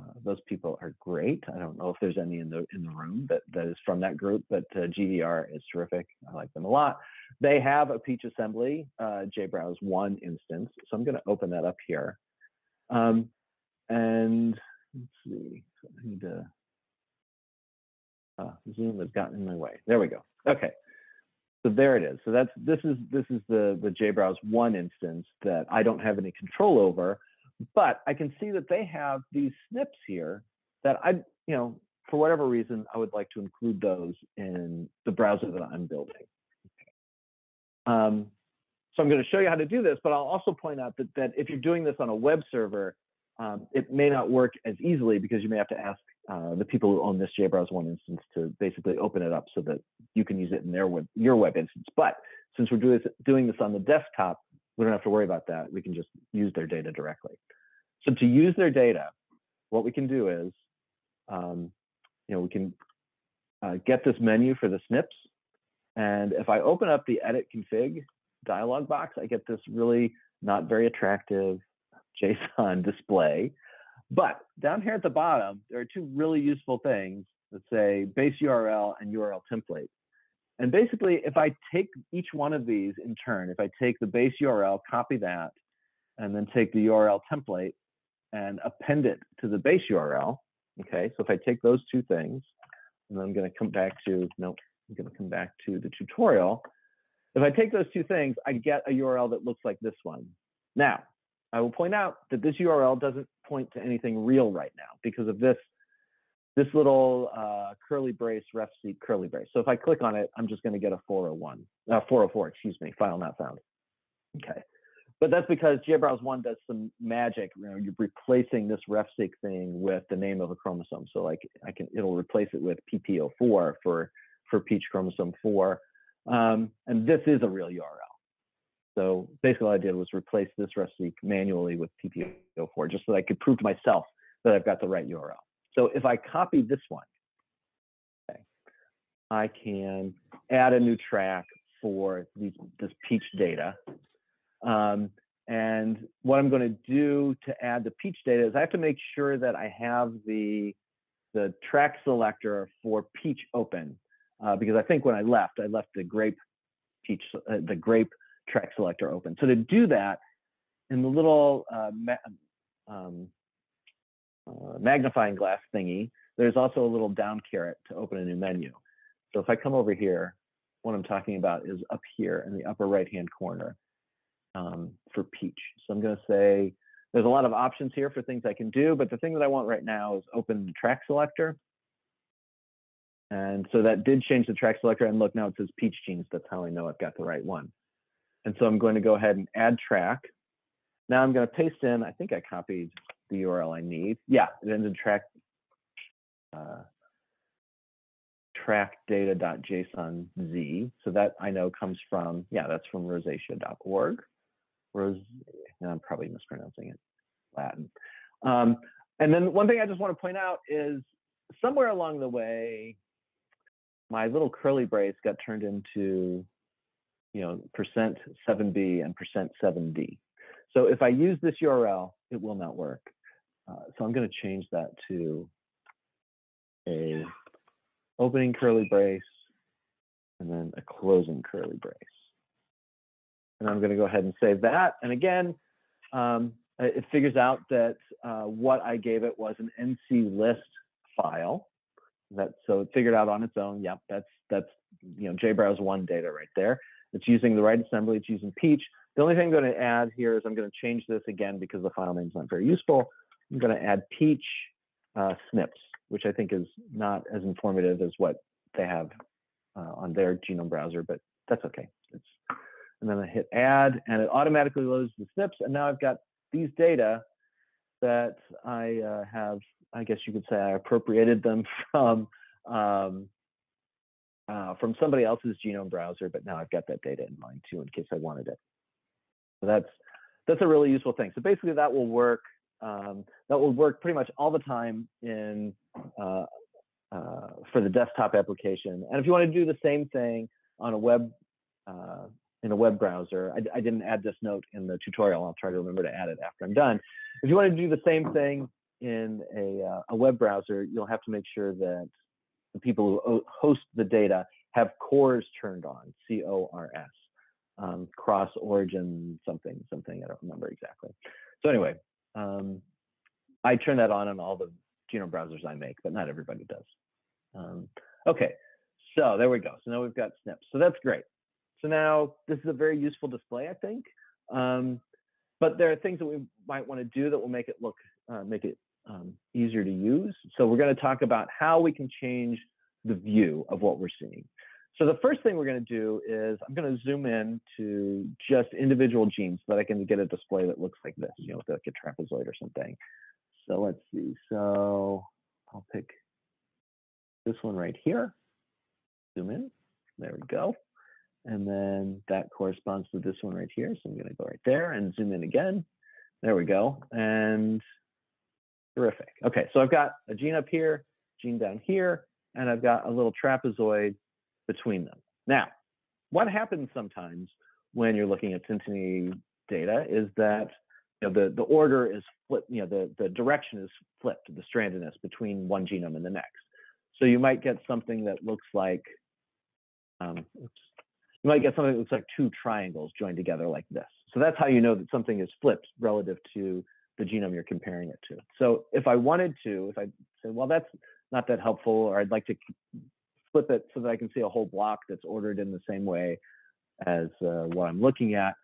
uh, those people are great. I don't know if there's any in the in the room that, that is from that group, but uh, GDR is terrific. I like them a lot. They have a Peach Assembly uh, JBrowse one instance, so I'm going to open that up here. Um, and let's see, I need to. Uh, Zoom has gotten in my way. There we go. Okay, so there it is. So that's this is this is the the JBrowse one instance that I don't have any control over but I can see that they have these SNPs here that I, you know, for whatever reason, I would like to include those in the browser that I'm building. Um, so I'm going to show you how to do this, but I'll also point out that, that if you're doing this on a web server, um, it may not work as easily because you may have to ask uh, the people who own this JBrowse one instance to basically open it up so that you can use it in their web, your web instance. But since we're doing this, doing this on the desktop, we don't have to worry about that. We can just use their data directly. So to use their data, what we can do is, um, you know, we can uh, get this menu for the SNPs. And if I open up the edit config dialog box, I get this really not very attractive JSON display. But down here at the bottom, there are two really useful things that say base URL and URL template. And basically, if I take each one of these in turn, if I take the base URL, copy that, and then take the URL template and append it to the base URL, okay, so if I take those two things, and I'm going to come back to, nope, I'm going to come back to the tutorial. If I take those two things, I get a URL that looks like this one. Now, I will point out that this URL doesn't point to anything real right now because of this this little uh, curly brace ref curly brace. So if I click on it, I'm just going to get a 401, uh, 404, excuse me, file not found. Okay. But that's because JBrowse 1 does some magic. You know, you're replacing this refseq thing with the name of a chromosome. So like I can, it'll replace it with PP04 for, for peach chromosome 4. Um, and this is a real URL. So basically all I did was replace this refseq manually with PP04 just so that I could prove to myself that I've got the right URL. So if I copy this one, okay, I can add a new track for these, this peach data. Um, and what I'm going to do to add the peach data is I have to make sure that I have the, the track selector for peach open. Uh, because I think when I left, I left the grape peach, uh, the grape track selector open. So to do that, in the little uh, um, uh, magnifying glass thingy, there's also a little down caret to open a new menu. So if I come over here, what I'm talking about is up here in the upper right hand corner um, for Peach. So I'm going to say there's a lot of options here for things I can do, but the thing that I want right now is open the track selector. And so that did change the track selector. And look, now it says peach genes. That's how I know I've got the right one. And so I'm going to go ahead and add track. Now I'm going to paste in, I think I copied the URL I need. Yeah, it ends in track uh, trackdata.jsonz. So that I know comes from, yeah, that's from rosaceae.org. Rose, and I'm probably mispronouncing it, Latin. Um, and then one thing I just want to point out is somewhere along the way, my little curly brace got turned into, you know, percent 7b and percent 7d. So if I use this URL, it will not work. Uh, so I'm going to change that to a opening curly brace and then a closing curly brace. And I'm going to go ahead and save that. And again, um, it figures out that uh, what I gave it was an NCList file. That so it figured out on its own. Yep, that's that's you know JBrowse one data right there. It's using the right assembly. It's using Peach. The only thing I'm going to add here is I'm going to change this again because the file name is not very useful. I'm going to add Peach uh, SNPs, which I think is not as informative as what they have uh, on their genome browser, but that's okay. It's, and then I hit add, and it automatically loads the SNPs. And now I've got these data that I uh, have, I guess you could say I appropriated them from um, uh, from somebody else's genome browser, but now I've got that data in mind too in case I wanted it. So that's that's a really useful thing. So basically that will work um, that will work pretty much all the time in uh, uh, for the desktop application. And if you want to do the same thing on a web uh, in a web browser, I, I, didn't add this note in the tutorial. I'll try to remember to add it after I'm done. If you want to do the same thing in a, uh, a web browser, you'll have to make sure that the people who host the data have CORS turned on, C-O-R-S, um, cross origin something, something, I don't remember exactly. So anyway, um, I turn that on on all the genome browsers I make, but not everybody does. Um, okay, so there we go. So now we've got SNPs. So that's great. So now this is a very useful display, I think. Um, but there are things that we might want to do that will make it look, uh, make it um, easier to use. So we're going to talk about how we can change the view of what we're seeing. So the first thing we're going to do is I'm going to zoom in to just individual genes so that I can get a display that looks like this, you know, like a trapezoid or something. So let's see. So I'll pick this one right here. Zoom in. There we go. And then that corresponds to this one right here. So I'm going to go right there and zoom in again. There we go. And terrific. Okay, so I've got a gene up here, gene down here, and I've got a little trapezoid between them. Now, what happens sometimes when you're looking at synteny data is that you know, the, the order is flipped, you know, the, the direction is flipped, the strandedness between one genome and the next. So you might get something that looks like, um, you might get something that looks like two triangles joined together like this. So that's how you know that something is flipped relative to the genome you're comparing it to. So if I wanted to, if I say, well, that's not that helpful, or I'd like to flip it so that I can see a whole block that's ordered in the same way as uh, what I'm looking at,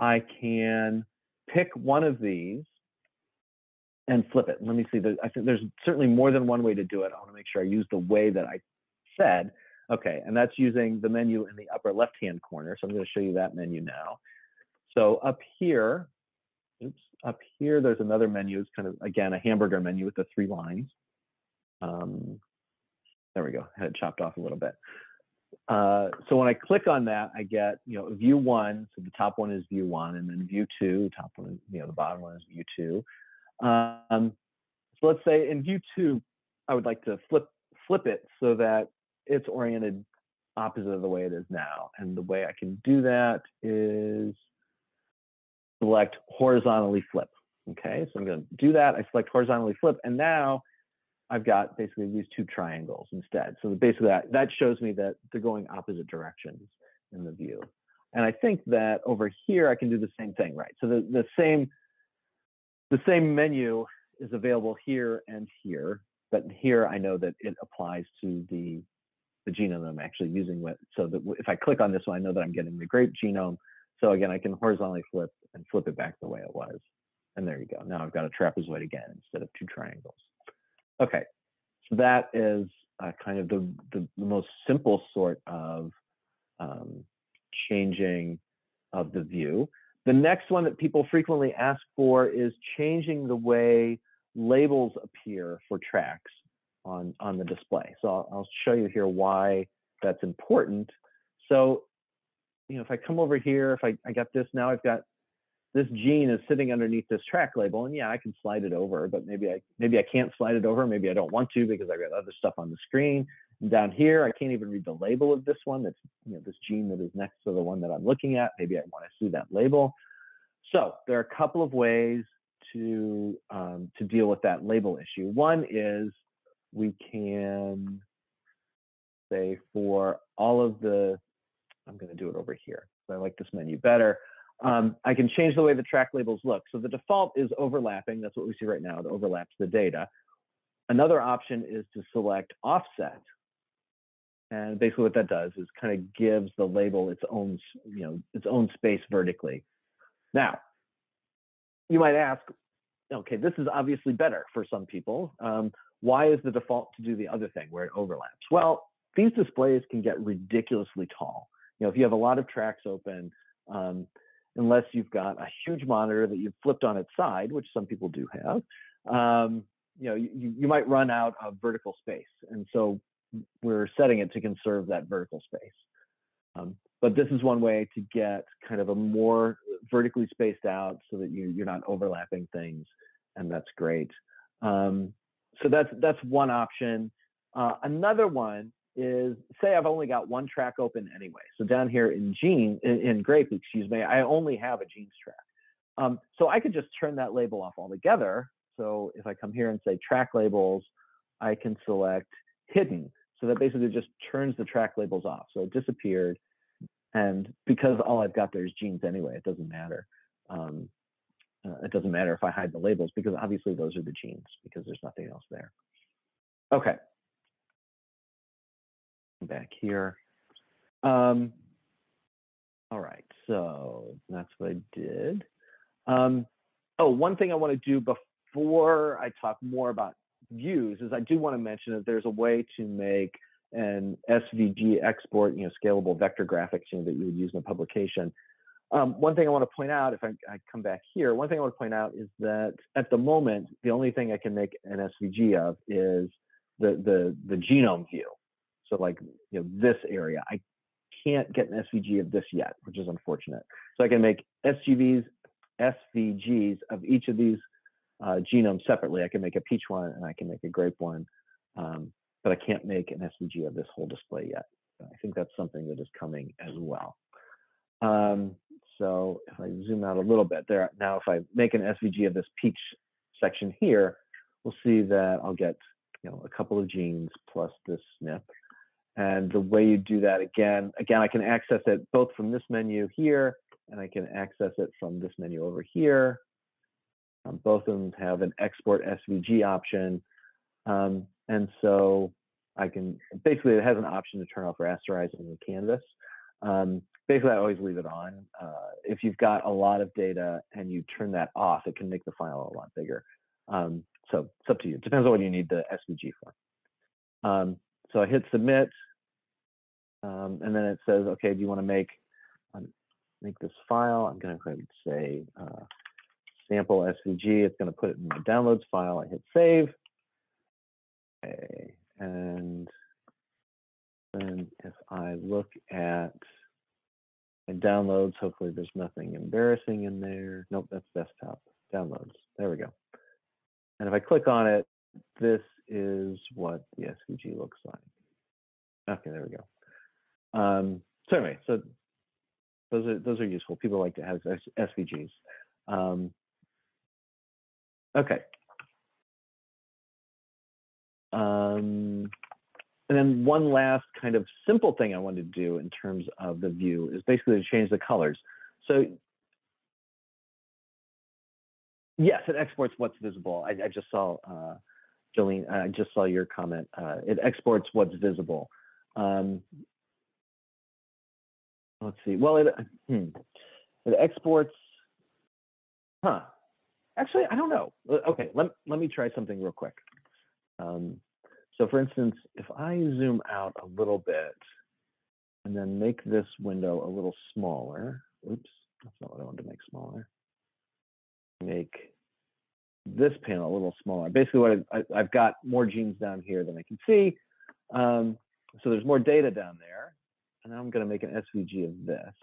I can pick one of these and flip it. Let me see. I think there's certainly more than one way to do it. I want to make sure I use the way that I said. Okay, and that's using the menu in the upper left-hand corner. So I'm going to show you that menu now. So up here, oops, up here, there's another menu. It's kind of, again, a hamburger menu with the three lines. Um, there we go. Had it chopped off a little bit. Uh, so when I click on that, I get, you know, view one. So the top one is view one, and then view two, top one, you know, the bottom one is view two. Um, so let's say in view two, I would like to flip flip it so that it's oriented opposite of the way it is now. And the way I can do that is select horizontally flip. Okay, so I'm going to do that. I select horizontally flip, and now I've got basically these two triangles instead. So basically that, that shows me that they're going opposite directions in the view. And I think that over here, I can do the same thing, right? So the, the same the same menu is available here and here, but here I know that it applies to the, the genome I'm actually using with. So that if I click on this one, I know that I'm getting the grape genome. So again, I can horizontally flip and flip it back the way it was. And there you go. Now I've got a trapezoid again instead of two triangles. Okay, so that is uh, kind of the, the, the, most simple sort of um, changing of the view. The next one that people frequently ask for is changing the way labels appear for tracks on, on the display. So I'll, I'll show you here why that's important. So, you know, if I come over here, if I, I got this now, I've got this gene is sitting underneath this track label and yeah i can slide it over but maybe i maybe i can't slide it over maybe i don't want to because i've got other stuff on the screen. And down here i can't even read the label of this one that's you know this gene that is next to the one that i'm looking at. Maybe i want to see that label. So there are a couple of ways to um, to deal with that label issue. One is we can say for all of the i'm going to do it over here i like this menu better um, I can change the way the track labels look. So the default is overlapping. That's what we see right now. It overlaps the data. Another option is to select offset. And basically what that does is kind of gives the label its own, you know, its own space vertically. Now, you might ask, okay, this is obviously better for some people. Um, why is the default to do the other thing where it overlaps? Well, these displays can get ridiculously tall. You know, if you have a lot of tracks open, um, unless you've got a huge monitor that you've flipped on its side, which some people do have, um, you know, you, you might run out of vertical space. And so we're setting it to conserve that vertical space. Um, but this is one way to get kind of a more vertically spaced out so that you, you're not overlapping things. And that's great. Um, so that's, that's one option. Uh, another one is say I've only got one track open anyway. So down here in Gene, in, in Grape, excuse me, I only have a Genes track. Um, so I could just turn that label off altogether. So if I come here and say track labels, I can select hidden. So that basically just turns the track labels off. So it disappeared. And because all I've got there is genes anyway, it doesn't matter. Um, uh, it doesn't matter if I hide the labels because obviously those are the genes because there's nothing else there. Okay, back here. Um, all right, so that's what I did. Um, oh, one thing I want to do before I talk more about views is I do want to mention that there's a way to make an SVG export, you know, scalable vector graphics, you know, that you would use in a publication. Um, one thing I want to point out, if I, I, come back here, one thing I want to point out is that at the moment, the only thing I can make an SVG of is the the the genome view. So like, you know, this area, I can't get an SVG of this yet, which is unfortunate. So I can make SGVs, SVGs of each of these uh, genomes separately. I can make a peach one and I can make a grape one, um, but I can't make an SVG of this whole display yet. I think that's something that is coming as well. Um, so if I zoom out a little bit there, now if I make an SVG of this peach section here, we'll see that I'll get you know a couple of genes plus this SNP. And the way you do that, again, again, I can access it both from this menu here, and I can access it from this menu over here. Um, both of them have an export SVG option. Um, and so I can, basically it has an option to turn off rasterizing the canvas. Um, basically I always leave it on. Uh, if you've got a lot of data and you turn that off, it can make the file a lot bigger. Um, so it's up to you. It depends on what you need the SVG for. So I hit submit. Um, and then it says, okay, do you want to make um, make this file? I'm going to say uh, sample SVG. It's going to put it in my downloads file. I hit save. Okay, and then if I look at my downloads, hopefully there's nothing embarrassing in there. Nope, that's desktop downloads. There we go. And if I click on it, this is what the SVG looks like. Okay, there we go. Um, so anyway, so those are those are useful. People like to have SVGs. Um, okay. Um, and then one last kind of simple thing I wanted to do in terms of the view is basically to change the colors. So yes, it exports what's visible. I, I just saw uh, Jolene, I just saw your comment. Uh, it exports what's visible. Um, let's see. Well, it hmm, it exports. Huh. actually, I don't know. Uh, Okay, let, let me try something real quick. Um, so for instance, if I zoom out a little bit and then make this window a little smaller, oops, that's not what I wanted to make smaller. Make this panel a little smaller. Basically what I, I've got more genes down here than I can see. Um, so there's more data down there. And I'm gonna make an SVG of this.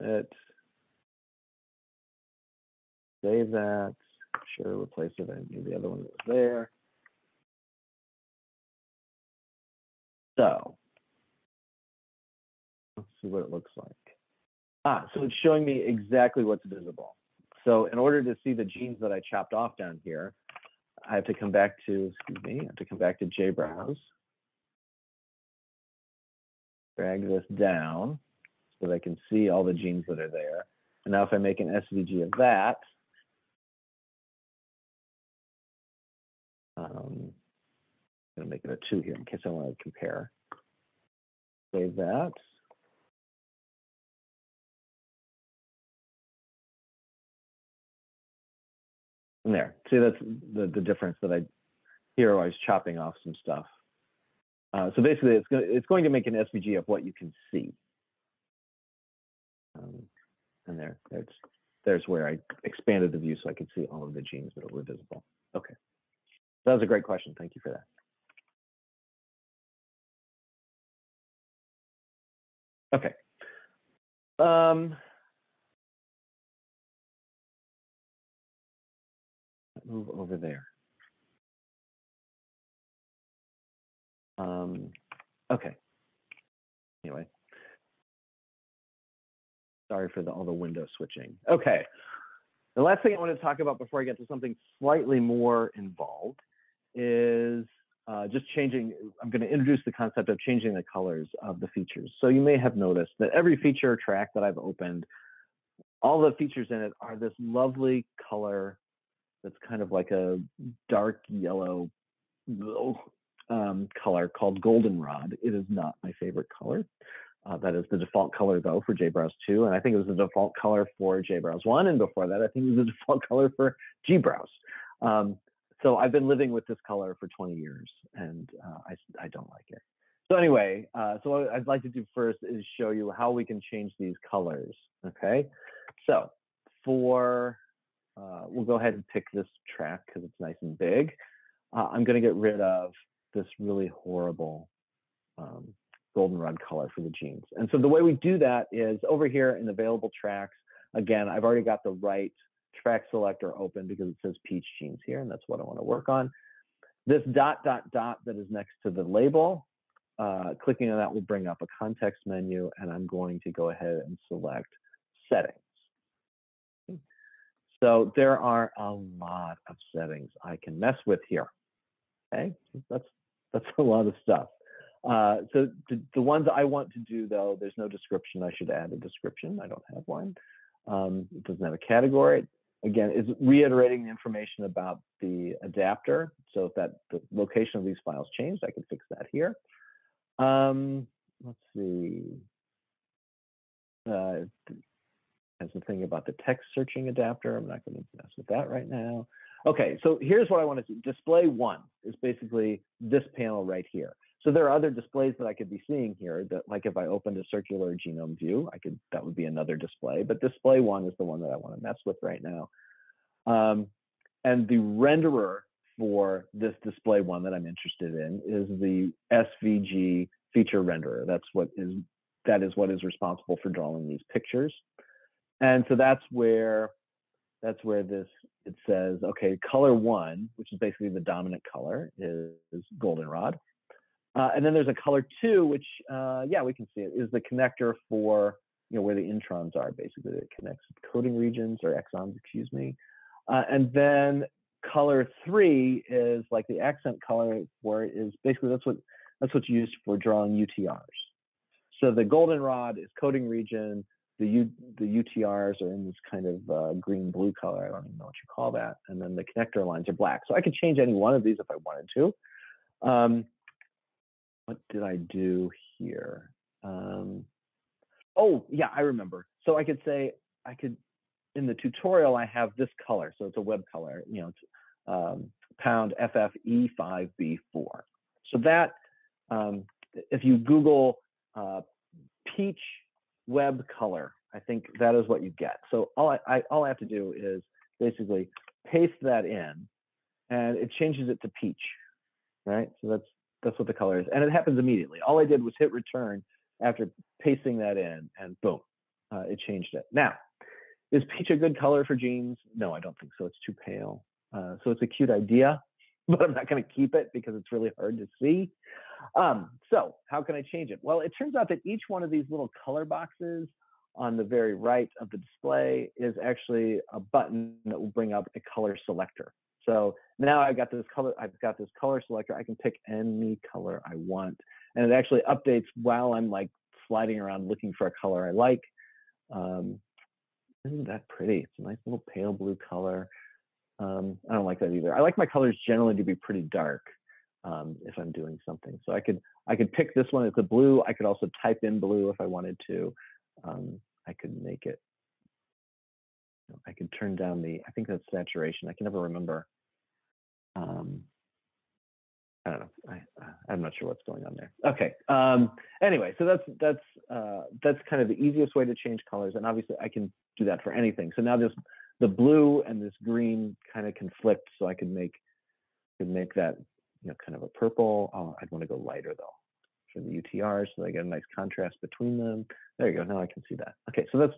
It, save that, sure, replace it, need the other one that was there. So, let's see what it looks like. Ah, so it's showing me exactly what's visible. So in order to see the genes that I chopped off down here, I have to come back to, excuse me, I have to come back to JBrowse. Drag this down so that I can see all the genes that are there. And now if I make an SVG of that, um, I'm gonna make it a two here in case I want to compare. Save that. There, see that's the, the difference that I, here I was chopping off some stuff. Uh, so basically it's going, it's going to make an SVG of what you can see. Um, and there, there's, there's where I expanded the view so I could see all of the genes that were visible. Okay. That was a great question. Thank you for that. Okay. Um, move over there. Um, okay. Anyway. Sorry for the, all the window switching. Okay. The last thing I want to talk about before I get to something slightly more involved is uh, just changing. I'm going to introduce the concept of changing the colors of the features. So you may have noticed that every feature track that I've opened, all the features in it are this lovely color that's kind of like a dark yellow um, color called goldenrod. It is not my favorite color. Uh, that is the default color though for JBrowse 2, and I think it was the default color for JBrowse 1, and before that I think it was the default color for GBrowse. Um, so I've been living with this color for 20 years, and uh, I, I don't like it. So anyway, uh, so what I'd like to do first is show you how we can change these colors, okay? So for, uh, we'll go ahead and pick this track because it's nice and big. Uh, I'm gonna get rid of this really horrible um, goldenrod color for the genes. And so the way we do that is over here in available tracks, again, I've already got the right track selector open because it says peach genes here, and that's what I want to work on. This dot, dot, dot that is next to the label, uh, clicking on that will bring up a context menu, and I'm going to go ahead and select settings. So there are a lot of settings I can mess with here. Okay, that's that's a lot of stuff. Uh, so the, the ones I want to do though, there's no description. I should add a description. I don't have one. Um, it doesn't have a category. Again, is reiterating the information about the adapter. So if that the location of these files changed, I can fix that here. Um, let's see. Uh, has a thing about the text searching adapter. I'm not going to mess with that right now. Okay, so here's what I want to do. Display one is basically this panel right here. So there are other displays that I could be seeing here that like if I opened a circular genome view, I could that would be another display, but display one is the one that I want to mess with right now. Um, and the renderer for this display one that I'm interested in is the SVG feature renderer. That's what is that is what is responsible for drawing these pictures. And so that's where that's where this it says okay color one which is basically the dominant color is, is goldenrod. Uh, and then there's a color two which uh, yeah we can see it is the connector for you know where the introns are basically. It connects coding regions or exons excuse me. Uh, and then color three is like the accent color where it is basically that's what that's what's used for drawing UTRs so the goldenrod is coding region the U, the UTRs are in this kind of uh, green blue color. I don't even know what you call that. And then the connector lines are black. So I could change any one of these if I wanted to. Um, what did I do here? Um, oh yeah, I remember. So I could say I could in the tutorial, I have this color. So it's a web color, you know, um, pound FFE5B4. So that, um, if you Google uh, peach web color, I think that is what you get. So all I, I, all I have to do is basically paste that in and it changes it to peach, right? So that's that's what the color is, and it happens immediately. All I did was hit return after pasting that in, and boom, uh, it changed it. Now, is peach a good color for genes? No, I don't think so. It's too pale. Uh, so it's a cute idea, but I'm not going to keep it because it's really hard to see. Um, so how can I change it? Well, it turns out that each one of these little color boxes on the very right of the display is actually a button that will bring up a color selector. So now I've got this color, I've got this color selector. I can pick any color I want. And it actually updates while I'm like sliding around looking for a color I like. Um, isn't that pretty? It's a nice little pale blue color. Um, I don't like that either. I like my colors generally to be pretty dark um, if I'm doing something. So I could I could pick this one. It's a blue. I could also type in blue if I wanted to. Um, I could make it. I could turn down the. I think that's saturation. I can never remember um, I don't know. I, I'm not sure what's going on there. Okay. Um, anyway, so that's that's uh, that's kind of the easiest way to change colors, and obviously I can do that for anything. So now this the blue and this green kind of conflict, so I can make could make that you know kind of a purple. Oh, I'd want to go lighter though for the UTR, so I get a nice contrast between them. There you go. Now I can see that. Okay, so that's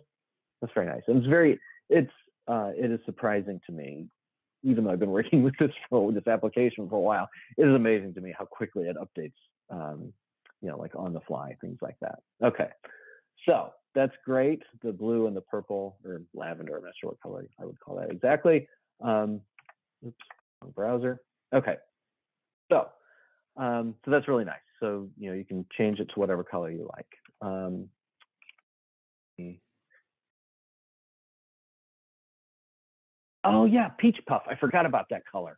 that's very nice, and it's very it's uh, it is surprising to me even though I've been working with this for this application for a while, it is amazing to me how quickly it updates, um, you know, like on the fly, things like that. Okay, so that's great. The blue and the purple or lavender, I'm not sure what color I would call that exactly. Um, oops, browser. Okay, so um, so that's really nice. So you know you can change it to whatever color you like. Um, Oh yeah, peach puff. I forgot about that color.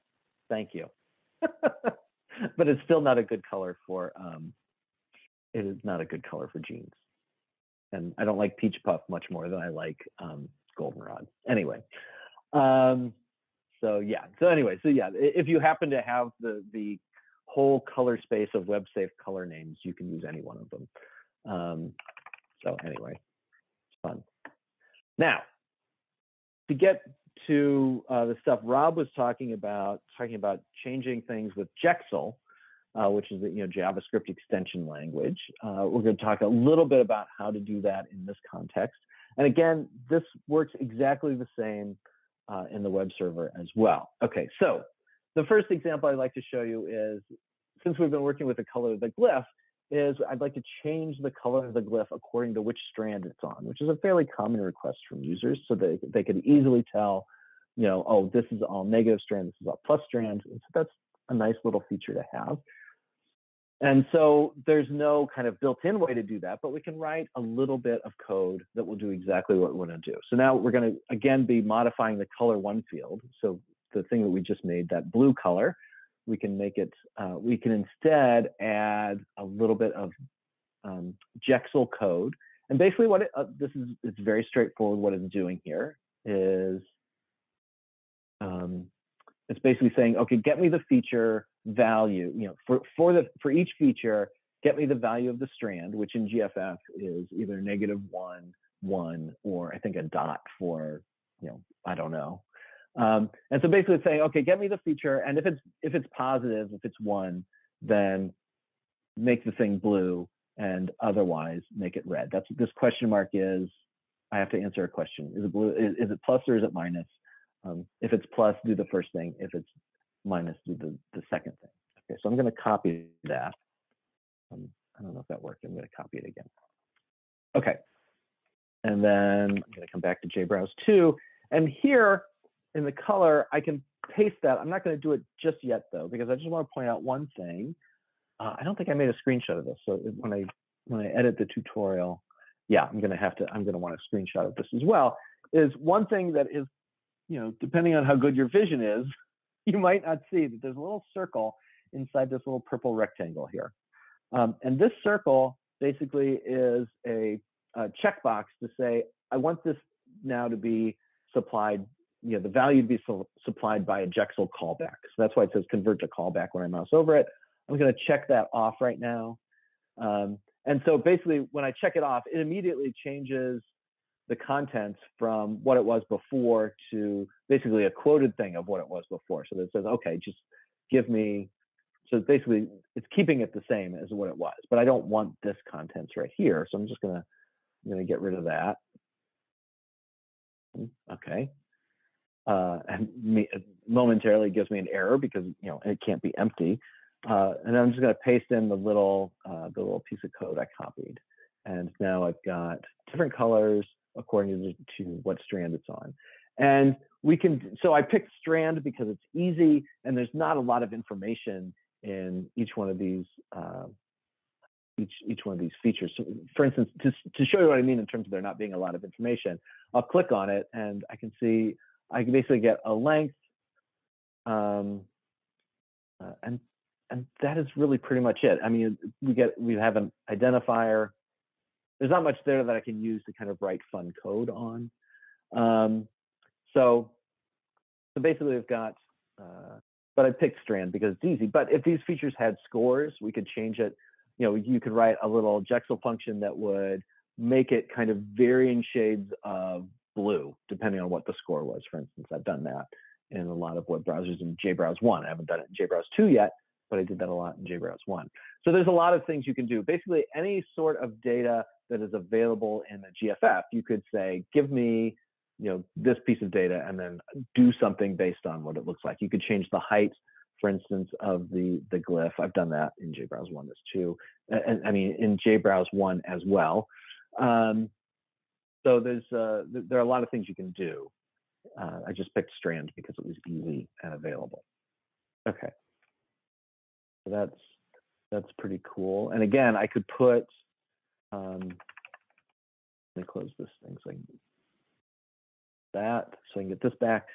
Thank you. but it's still not a good color for um it is not a good color for genes. And I don't like peach puff much more than I like um goldenrod. Anyway. Um so yeah. So anyway, so yeah, if you happen to have the the whole color space of web safe color names, you can use any one of them. Um so anyway, it's fun. Now, to get to uh, the stuff Rob was talking about, talking about changing things with JEXL, uh, which is the you know JavaScript extension language. Uh, we're going to talk a little bit about how to do that in this context. And again, this works exactly the same uh, in the web server as well. Okay, so the first example I'd like to show you is, since we've been working with the color of the glyph, is I'd like to change the color of the glyph according to which strand it's on, which is a fairly common request from users so that they could easily tell, you know, oh, this is all negative strand, this is all plus strand. And so that's a nice little feature to have. And so there's no kind of built-in way to do that, but we can write a little bit of code that will do exactly what we want to do. So now we're going to, again, be modifying the color one field. So the thing that we just made, that blue color, we can make it, uh, we can instead add a little bit of um, JEXL code. And basically what it, uh, this is, it's very straightforward. What it's doing here is, um, it's basically saying, okay, get me the feature value, you know, for, for the, for each feature, get me the value of the strand, which in GFF is either negative one, one, or I think a dot for, you know, I don't know, um, and so basically it's saying, okay, get me the feature, and if it's if it's positive, if it's one, then make the thing blue, and otherwise make it red. That's what this question mark is. I have to answer a question. Is it blue? Is, is it plus or is it minus? Um, if it's plus, do the first thing. If it's minus, do the, the second thing. Okay, so I'm going to copy that. Um, I don't know if that worked. I'm going to copy it again. Okay. And then I'm going to come back to JBrowse 2. And here, in the color, I can paste that. I'm not going to do it just yet though, because I just want to point out one thing. Uh, I don't think I made a screenshot of this. So when I when I edit the tutorial, yeah, I'm going to have to. I'm going to want a screenshot of this as well. Is one thing that is, you know, depending on how good your vision is, you might not see that there's a little circle inside this little purple rectangle here, um, and this circle basically is a, a checkbox to say I want this now to be supplied, you know, the value to be su- supplied by a JEXL callback. So that's why it says convert to callback when I mouse over it. I'm going to check that off right now. Um, and so basically, when I check it off, it immediately changes the contents from what it was before to basically a quoted thing of what it was before. So it says, okay, just give me. So basically, it's keeping it the same as what it was, but I don't want this contents right here. So I'm just gonna I'm gonna get rid of that. Okay. Uh, and me, momentarily gives me an error because you know it can't be empty. Uh, and I'm just going to paste in the little uh, the little piece of code I copied, and now I've got different colors according to, to what strand it's on. And we can so I picked strand because it's easy and there's not a lot of information in each one of these uh, each each one of these features. So for instance, to to show you what I mean in terms of there not being a lot of information, I'll click on it and I can see I can basically get a length. Um, uh, and and that is really pretty much it. I mean, we get we have an identifier. There's not much there that I can use to kind of write fun code on. Um, so, so basically, we've got. Uh, but I picked strand because it's easy. But if these features had scores, we could change it. You know, you could write a little JEXL function that would make it kind of varying shades of blue, depending on what the score was. For instance, I've done that in a lot of web browsers in JBrowse 1. I haven't done it in JBrowse 2 yet, but I did that a lot in JBrowse 1. So there's a lot of things you can do. Basically, any sort of data that is available in the GFF, you could say, give me you know this piece of data and then do something based on what it looks like. You could change the height, for instance, of the the glyph. I've done that in JBrowse 1 this too. And, I mean in JBrowse 1 as well. Um, so there's uh, there are a lot of things you can do. Uh, I just picked Strand because it was easy and available. Okay, so that's that's pretty cool. And again, I could put. Um, let me close this thing so I can that so I can get this back.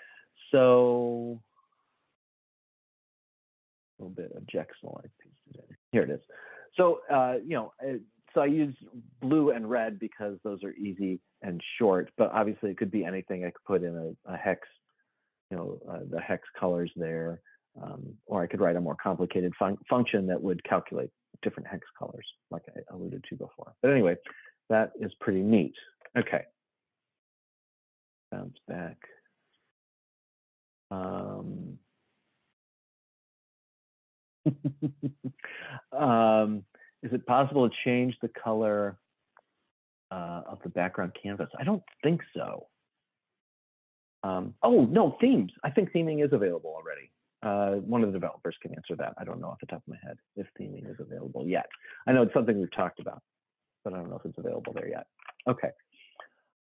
So a little bit of I pasted in. Here it is. So uh, you know, so I use blue and red because those are easy and short, but obviously it could be anything. I could put in a, a hex, you know, uh, the hex colors there, um, or I could write a more complicated fun function that would calculate different hex colors, like I alluded to before. But anyway, that is pretty neat. Okay. Bounce back. Um, um, is it possible to change the color uh, of the background canvas? I don't think so. Um, oh, no, themes. I think theming is available already. Uh, one of the developers can answer that. I don't know off the top of my head if theming is available yet. I know it's something we've talked about, but I don't know if it's available there yet. Okay.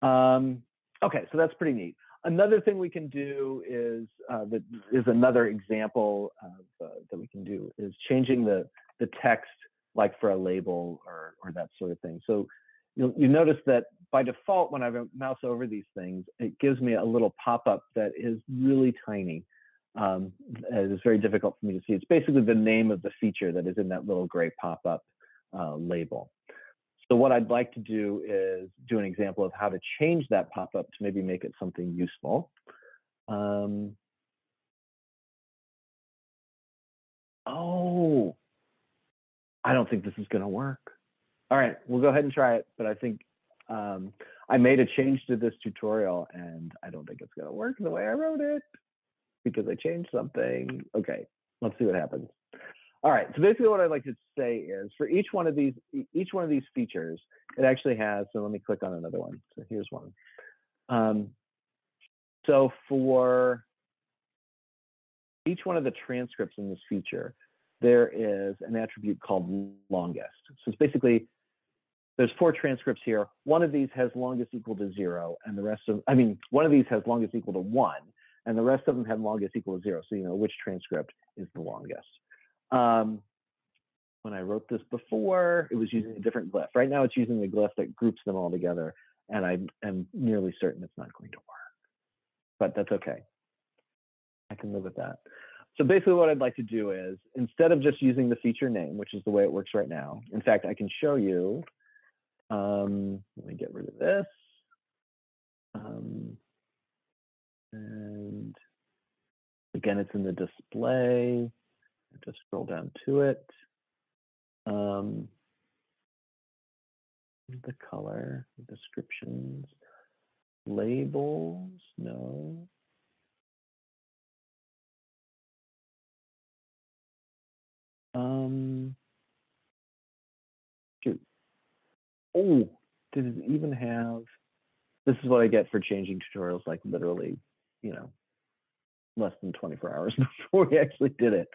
Um, okay, so that's pretty neat. Another thing we can do is uh, that is another example of, uh, that we can do is changing the the text like for a label or, or that sort of thing. So you'll, you notice that by default, when I mouse over these things, it gives me a little pop-up that is really tiny. Um, it is very difficult for me to see. It's basically the name of the feature that is in that little gray pop-up uh, label. So what I'd like to do is do an example of how to change that pop-up to maybe make it something useful. Um, oh, I don't think this is going to work. All right, we'll go ahead and try it. But I think um, I made a change to this tutorial and I don't think it's going to work the way I wrote it because I changed something. Okay, let's see what happens. All right, so basically what I'd like to say is for each one of these, each one of these features, it actually has, so let me click on another one. So here's one. Um, so for each one of the transcripts in this feature, there is an attribute called longest. So it's basically, there's four transcripts here. One of these has longest equal to zero, and the rest of, I mean, one of these has longest equal to one, and the rest of them have longest equal to zero. So you know which transcript is the longest. Um, when I wrote this before, it was using a different glyph. Right now, it's using the glyph that groups them all together, and I am nearly certain it's not going to work. But that's okay. I can live with that. So basically what I'd like to do is, instead of just using the feature name, which is the way it works right now, in fact, I can show you, um, let me get rid of this. Um, again, it's in the display. Just scroll down to it. Um, the color, descriptions, labels, no. Um, shoot. Oh, does it even have, this is what I get for changing tutorials like literally, you know, less than 24 hours before we actually did it.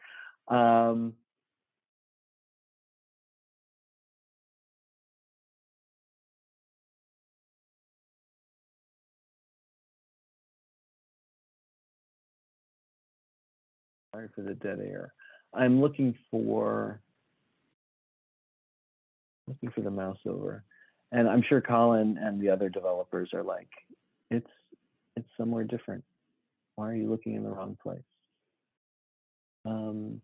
Um, sorry for the dead air. I'm looking for looking for the mouse over. And I'm sure Colin and the other developers are like, it's it's somewhere different. Why are you looking in the wrong place? Um,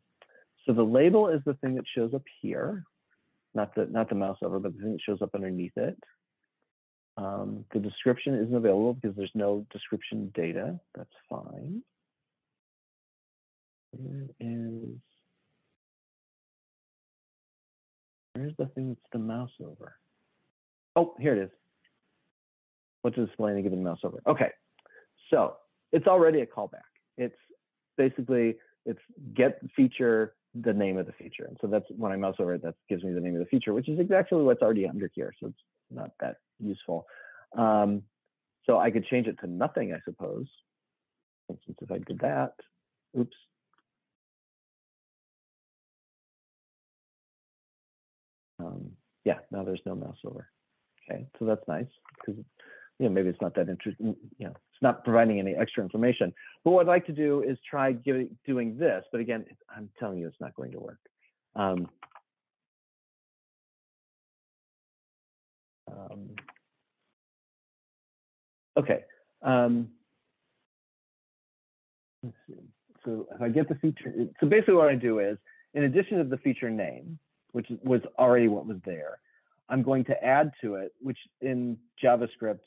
so the label is the thing that shows up here, not the not the mouse over, but the thing that shows up underneath it. Um, the description isn't available because there's no description data. That's fine. Where is Where's the thing that's the mouse over? Oh, here it is. What's displaying a given mouse over? Okay, so it's already a callback. It's basically it's get feature the name of the feature, and so that's when I mouse over it. That gives me the name of the feature, which is exactly what's already under here. So it's not that useful. Um, so I could change it to nothing, I suppose. For instance, if I did that, oops, Um, yeah, now there's no mouse over. Okay, so that's nice because you know maybe it's not that interesting. You know, it's not providing any extra information. But what I'd like to do is try giving, doing this. But again, I'm telling you, it's not going to work. Um, um, okay. Um. So if I get the feature, so basically what I do is, in addition to the feature name, which was already what was there. I'm going to add to it, which in JavaScript,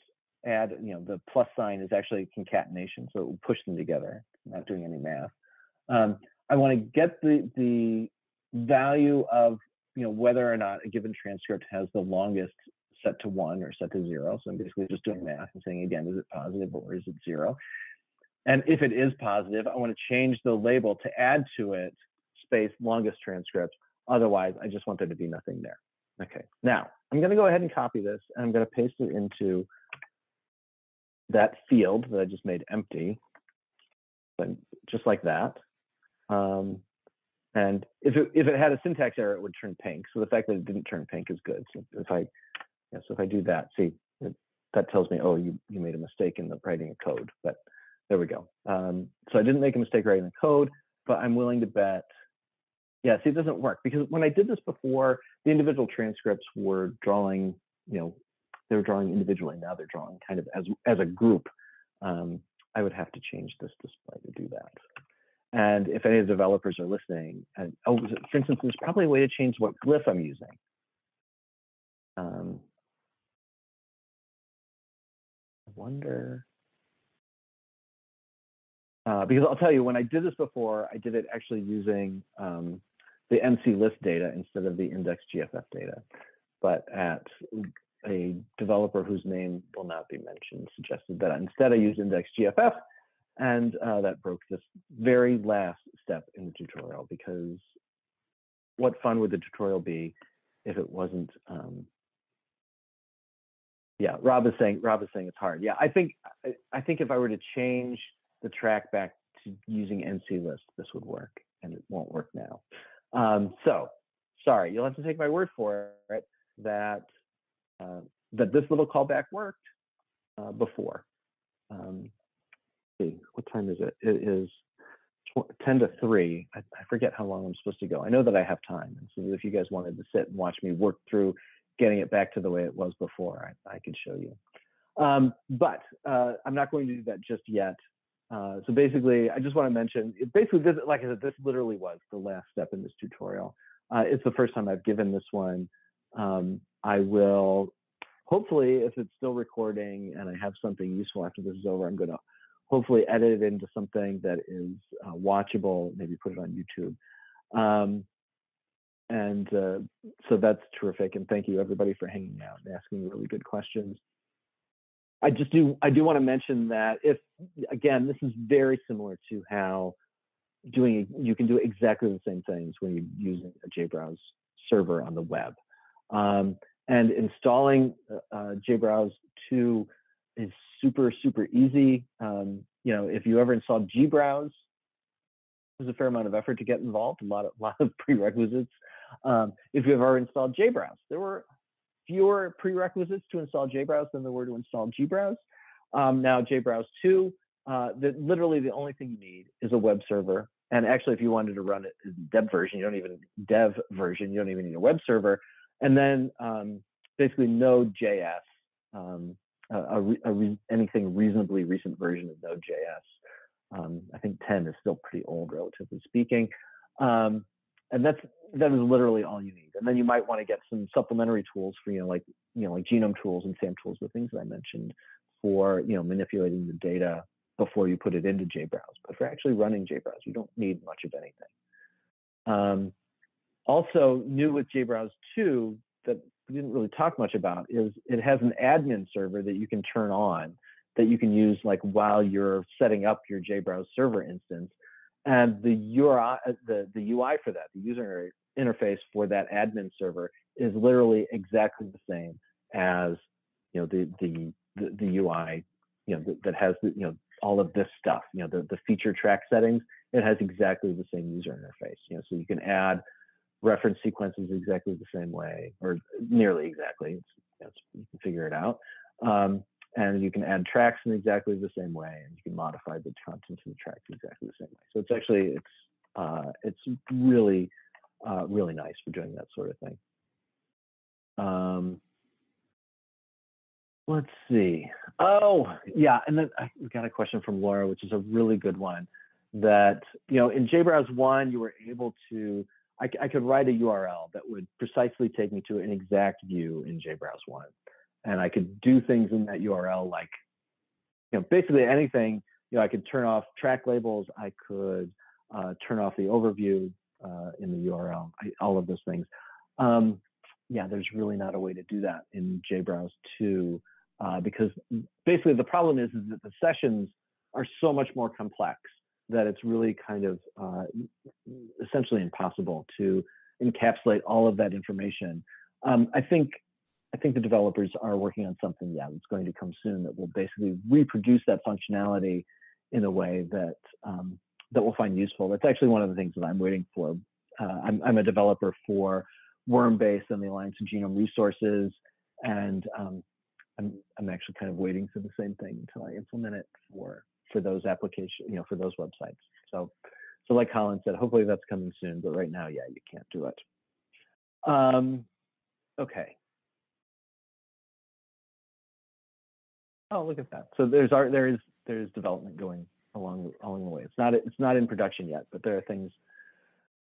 add, you know, the plus sign is actually concatenation, so it will push them together, not doing any math. Um, I want to get the, the value of, you know, whether or not a given transcript has the longest set to one or set to zero. So I'm basically just doing math and saying, again, is it positive or is it zero? And if it is positive, I want to change the label to add to it space longest transcript Otherwise, I just want there to be nothing there. Okay, now I'm going to go ahead and copy this and I'm going to paste it into that field that I just made empty, but just like that. Um, and if it, if it had a syntax error, it would turn pink. So the fact that it didn't turn pink is good. So if I, yeah, so if I do that, see, it, that tells me, oh, you, you made a mistake in the writing a code, but there we go. Um, so I didn't make a mistake writing the code, but I'm willing to bet yeah, see, it doesn't work because when I did this before, the individual transcripts were drawing, you know, they were drawing individually. Now they're drawing kind of as as a group. Um, I would have to change this display to do that. And if any of the developers are listening, and oh, for instance, there's probably a way to change what glyph I'm using. Um, I wonder. Uh, because I'll tell you, when I did this before, I did it actually using um, the NCList data instead of the index GFF data. But at a developer whose name will not be mentioned suggested that instead I use index GFF, and uh, that broke this very last step in the tutorial because what fun would the tutorial be if it wasn't um, yeah rob is saying rob is saying it's hard. Yeah i think i think if i were to change the track back to using NCList this would work and it won't work now. Um, so, sorry, you'll have to take my word for it that uh, that this little callback worked uh, before. Um, see, what time is it? It is 10 to 3. I, I, forget how long I'm supposed to go. I know that I have time. And so if you guys wanted to sit and watch me work through getting it back to the way it was before, I, I could show you. Um, but uh, I'm not going to do that just yet. Uh, so basically, I just want to mention, basically, this, like I said, this literally was the last step in this tutorial. Uh, it's the first time I've given this one. Um, I will, hopefully, if it's still recording and I have something useful after this is over, I'm going to hopefully edit it into something that is uh, watchable, maybe put it on YouTube. Um, and uh, so that's terrific. And thank you everybody for hanging out and asking really good questions. I just do I do want to mention that if again this is very similar to how doing you can do exactly the same things when you're using a JBrowse server on the web. Um, and installing uh, uh JBrowse 2 is super super easy. Um, you know if you ever installed gbrowse, there's a fair amount of effort to get involved, a lot of lot of prerequisites. Um, if you've ever installed JBrowse, there were fewer prerequisites to install JBrowse than there were to install gbrowse. Um, now JBrowse 2, uh, literally the only thing you need is a web server. And actually, if you wanted to run it as dev version, you don't even dev version, you don't even need a web server. And then um, basically Node.js, um, a, a, a anything reasonably recent version of Node.js. Um, I think 10 is still pretty old, relatively speaking. Um, and that's that is literally all you need. And then you might want to get some supplementary tools for you know like you know like genome tools and SAM tools, the things that I mentioned for you know manipulating the data before you put it into JBrowse. But for actually running JBrowse, you don't need much of anything. Um, also, new with JBrowse 2 that we didn't really talk much about is it has an admin server that you can turn on that you can use like while you're setting up your JBrowse server instance. And the URI, uh, the, the UI for that, the user interface for that admin server is literally exactly the same as you know the the the, the UI you know that, that has the, you know all of this stuff you know the, the feature track settings. It has exactly the same user interface you know so you can add reference sequences exactly the same way or nearly exactly it's, it's you can figure it out um, and you can add tracks in exactly the same way, and you can modify the content of the tracks exactly the same way. So it's actually it's uh, it's really uh, really nice for doing that sort of thing. Um, let's see. Oh yeah, and then I got a question from Laura, which is a really good one. That you know in JBrowse one you were able to I, I could write a URL that would precisely take me to an exact view in JBrowse one and I could do things in that URL like, you know, basically anything. You know, I could turn off track labels. I could uh, turn off the overview uh, in the URL. I, all of those things. Um, yeah, there's really not a way to do that in JBrowse 2 uh, because basically the problem is, is that the sessions are so much more complex that it's really kind of uh, essentially impossible to encapsulate all of that information. Um, I think I think the developers are working on something, yeah, that's going to come soon that will basically reproduce that functionality in a way that um, that we'll find useful. That's actually one of the things that I'm waiting for. Uh, I'm, I'm, a developer for Wormbase and the Alliance of Genome Resources, and um, I'm, I'm actually kind of waiting for the same thing until I implement it for for those applications, you know, for those websites. So, so like Colin said, hopefully that's coming soon. But right now, yeah, you can't do it. Um, okay. Oh, look at that. So there's art, there is there's development going along along the way. It's not it's not in production yet, but there are things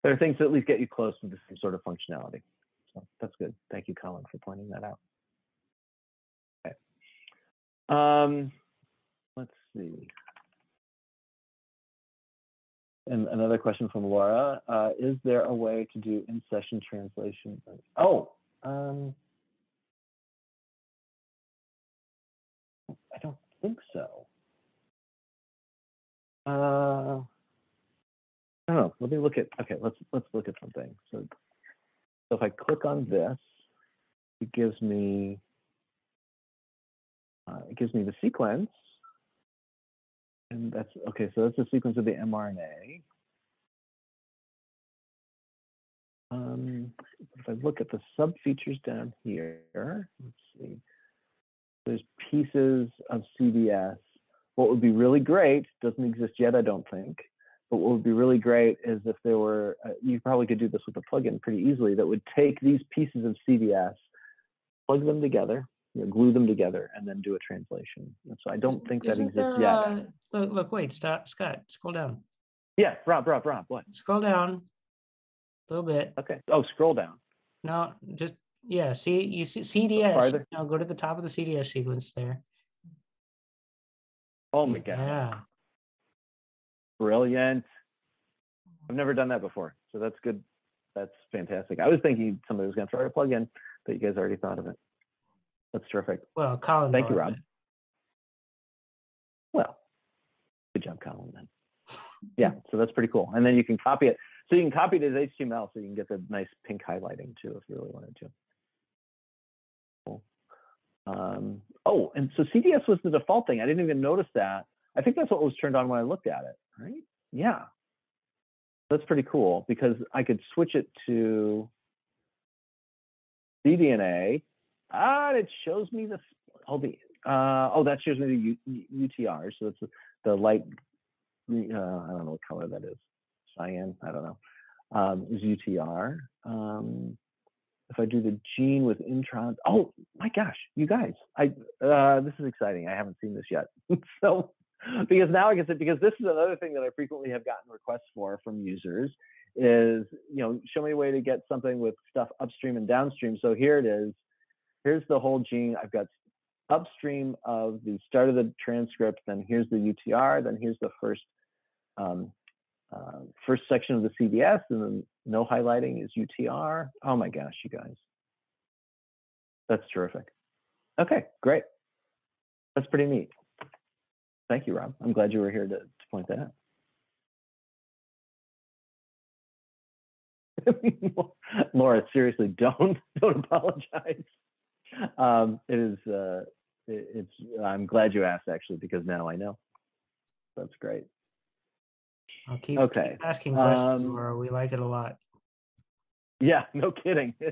there are things that at least get you close to the same sort of functionality. So that's good. Thank you, Colin, for pointing that out. Okay. Um, let's see. And another question from Laura: uh, Is there a way to do in-session translation? Oh, um, I don't think so. Uh, I don't know. Let me look at. Okay, let's let's look at something. So, so if I click on this, it gives me uh, it gives me the sequence, and that's okay. So that's the sequence of the mRNA. Um, if I look at the sub features down here, let's see there's pieces of CDS. What would be really great doesn't exist yet, I don't think. But what would be really great is if there were, uh, you probably could do this with a plugin pretty easily that would take these pieces of CDS, plug them together, you know, glue them together, and then do a translation. And so I don't think that exists there, yet. Uh, look, look, wait, stop, Scott, scroll down. Yeah, Rob, Rob, Rob, what? Scroll down a little bit. Okay. Oh, scroll down. No, just yeah, see, you see CDS. Farther? go to the top of the CDS sequence there. Oh my god. Yeah. brilliant. I've never done that before, so that's good. That's fantastic. I was thinking somebody was going to throw a plug in, but you guys already thought of it. That's terrific. Well, Colin. Thank you, Rob. it. Well, good job, Colin. Then, yeah. So that's pretty cool. And then you can copy it. So you can copy it as HTML, so you can get the nice pink highlighting too, if you really wanted to. Cool. Um, oh, and so CDS was the default thing. I didn't even notice that. I think that's what was turned on when I looked at it, right? Yeah. That's pretty cool because I could switch it to cDNA. Ah, it shows me the all the uh, oh that shows me the U, UTR. So it's the light. Uh, I don't know what color that is. Cyan. I don't know. Um, is UTR. Um, if I do the gene with introns, oh my gosh, you guys, I uh, this is exciting. I haven't seen this yet. so because now I can say because this is another thing that I frequently have gotten requests for from users is you know show me a way to get something with stuff upstream and downstream. So here it is. Here's the whole gene. I've got upstream of the start of the transcript. Then here's the UTR. Then here's the first um, uh, first section of the CDS, and then no highlighting is UTR. Oh my gosh, you guys, that's terrific. Okay, great. That's pretty neat. Thank you, Rob. I'm glad you were here to, to point that out. Laura, seriously, don't don't apologize. Um, it is uh, it, it's I'm glad you asked actually because now I know. That's great. I'll keep, Okay, keep asking questions, um, Laura. We like it a lot. Yeah, no kidding.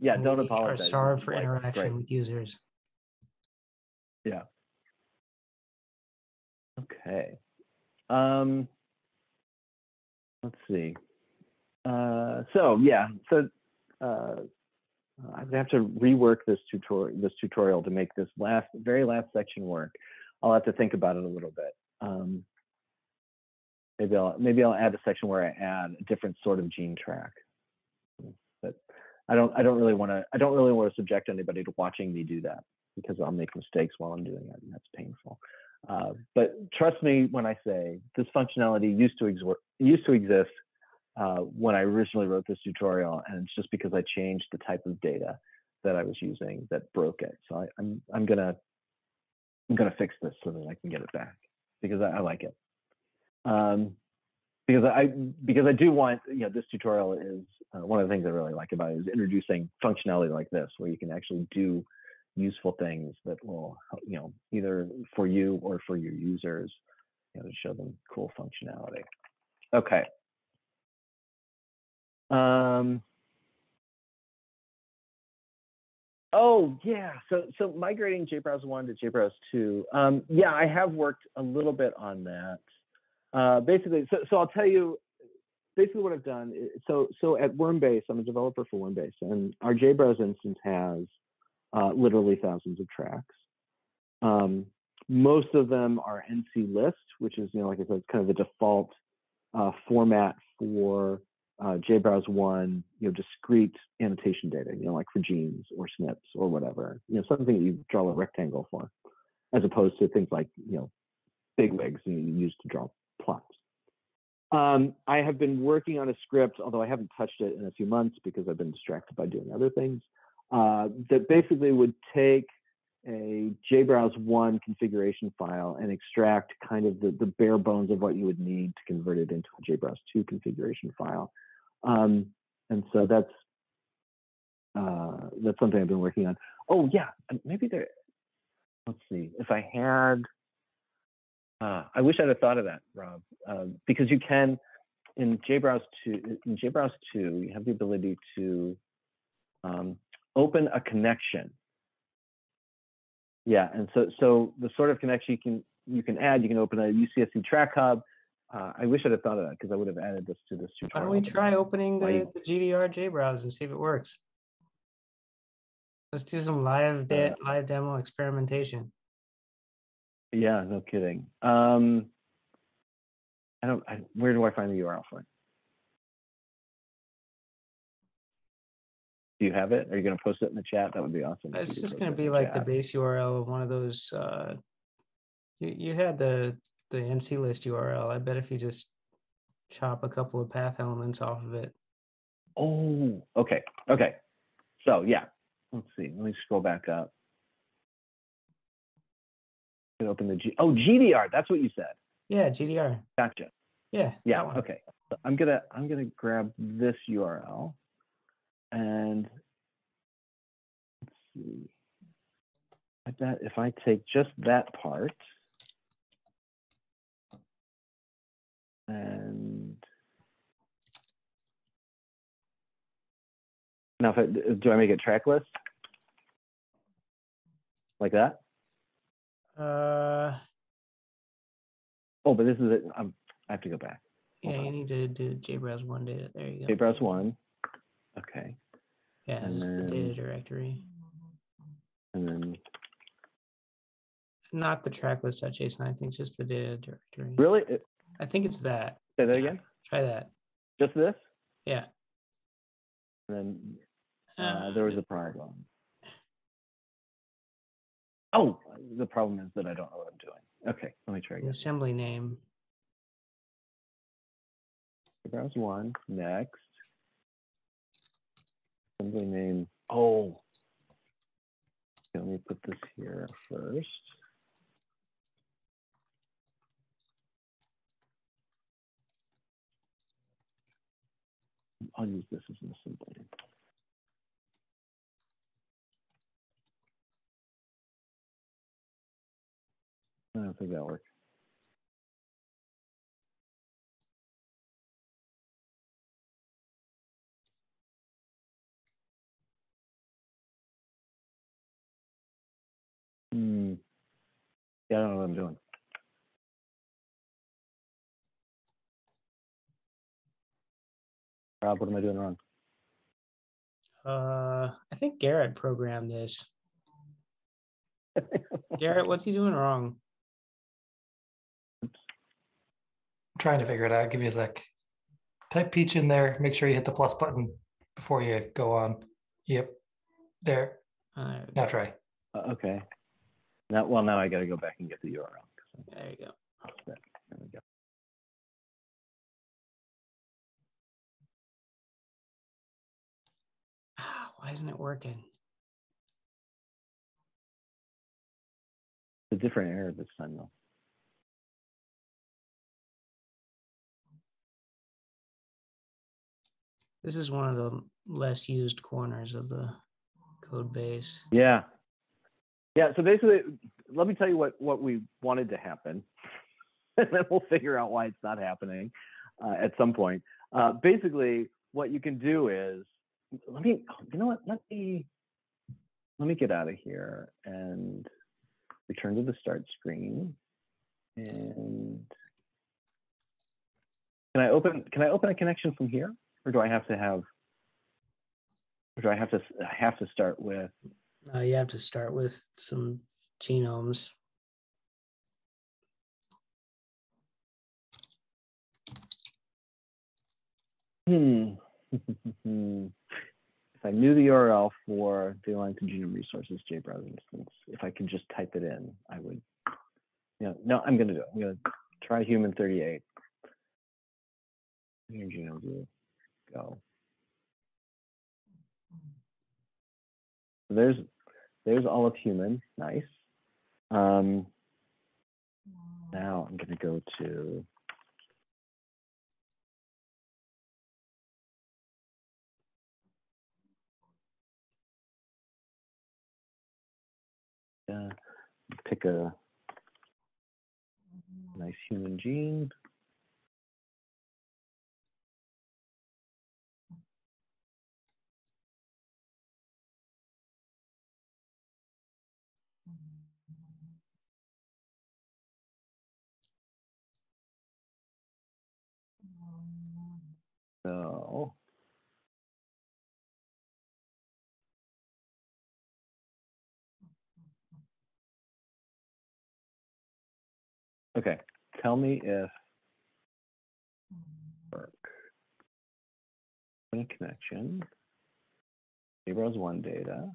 Yeah, don't we apologize. Are starved for like interaction great. with users. Yeah. Okay. Um, let's see. Uh, so yeah, so uh, I have to rework this tutorial this tutorial to make this last very last section work. I'll have to think about it a little bit. Um, maybe I'll maybe I'll add a section where I add a different sort of gene track. But I don't I don't really want to I don't really want to subject anybody to watching me do that because I'll make mistakes while I'm doing it and that's painful. Uh, but trust me when I say this functionality used to exor- used to exist uh, when I originally wrote this tutorial, and it's just because I changed the type of data that I was using that broke it. So I, I'm I'm gonna I'm gonna fix this so that I can get it back because I, I like it. Um, because I because I do want you know this tutorial is uh, one of the things I really like about it is introducing functionality like this where you can actually do useful things that will you know either for you or for your users you know to show them cool functionality. Okay. Um, oh yeah, so so migrating JBrowse one to JBrowse two. Um, yeah, I have worked a little bit on that. Uh, basically, so so I'll tell you basically what I've done. i- So so at Wormbase, I'm a developer for Wormbase, and our JBrowse instance has uh, literally thousands of tracks. Um, most of them are NCList, which is you know like I said, it's kind of the default uh, format for uh, JBrowse one, you know, discrete annotation data, you know, like for genes or SNPs or whatever, you know, something that you draw a rectangle for, as opposed to things like, you know, bigwigs you use to draw plots. Um, I have been working on a script, although I haven't touched it in a few months because I've been distracted by doing other things, uh, that basically would take a JBrowse one configuration file and extract kind of the, the bare bones of what you would need to convert it into a JBrowse two configuration file. Um, and so that's uh, that's something I've been working on. Oh yeah, maybe there. Let's see if I had. Uh, I wish I'd have thought of that, Rob, uh, because you can in JBrowse two. In JBrowse two, you have the ability to um, open a connection. Yeah, and so so the sort of connection you can you can add, you can open a UCSC track hub. Uh, I wish I'd have thought of that because I would have added this to this tutorial. Why don't we try opening the, the GDR JBrowse and see if it works? Let's do some live de- Uh, live demo experimentation. Yeah, no kidding. Um, I don't. I, where do I find the URL for it? Do you have it? Are you going to post it in the chat? That would be awesome. It's just gonna be in like the base URL of one of those, uh, you, you had the, the NCList URL. I bet if you just chop a couple of path elements off of it. Oh, okay, okay. So yeah, let's see. Let me scroll back up. Can open the G. Oh, GDR. That's what you said. Yeah, GDR. Gotcha. Yeah. Yeah. Okay. So I'm gonna I'm gonna grab this URL and let's see. I bet if I take just that part and now if I, do I make it track list like that? Uh, Oh, but this is it. I'm, I have to go back. yeah, Hold you need to do JBrowse one data. There you go. JBrowse one. Okay. Yeah, and just the data directory, And then not the tracklist.json. I think just the data directory. really it, I think it's that. say that again. Try that. Just this? Yeah. And then uh, Uh, there was a problem. Oh, the problem is that I don't know what I'm doing. Okay, let me try again. assembly name. Browse one, next. Assembly name. Oh. Okay, let me put this here first. I'll use this as an assembly. I don't think that'll work. Hmm. Yeah, I don't know what I'm doing. Rob, what am I doing wrong? Uh, I think Garrett programmed this. Garrett, what's he doing wrong? I'm trying to figure it out. Give me a sec. Type peach in there. Make sure you hit the plus button before you go on. Yep. There. Uh, Now try. Uh, okay. Now, well, now I got to go back and get the URL. There you go. There we go. Why isn't it working? It's a different error this time, though. This is one of the less used corners of the code base. Yeah. Yeah. So basically, let me tell you what what we wanted to happen, and then we'll figure out why it's not happening uh, at some point. Uh, basically, what you can do is let me. You know what? Let me let me get out of here and return to the start screen. And can I open can I open a connection from here, or do I have to have? Or do I have to I have to start with? Uh, you have to start with some genomes. Hmm. if I knew the URL for the Alliance of Genome Resources JBrowse instance, if I could just type it in, I would. You know, no, I'm going to do it. I'm going to try human 38. Here, genome view. Go. So there's there's all of human. Nice. Um, now I'm going to go to uh, pick a nice human gene. Okay, tell me if work. Open connection. Zeros one data.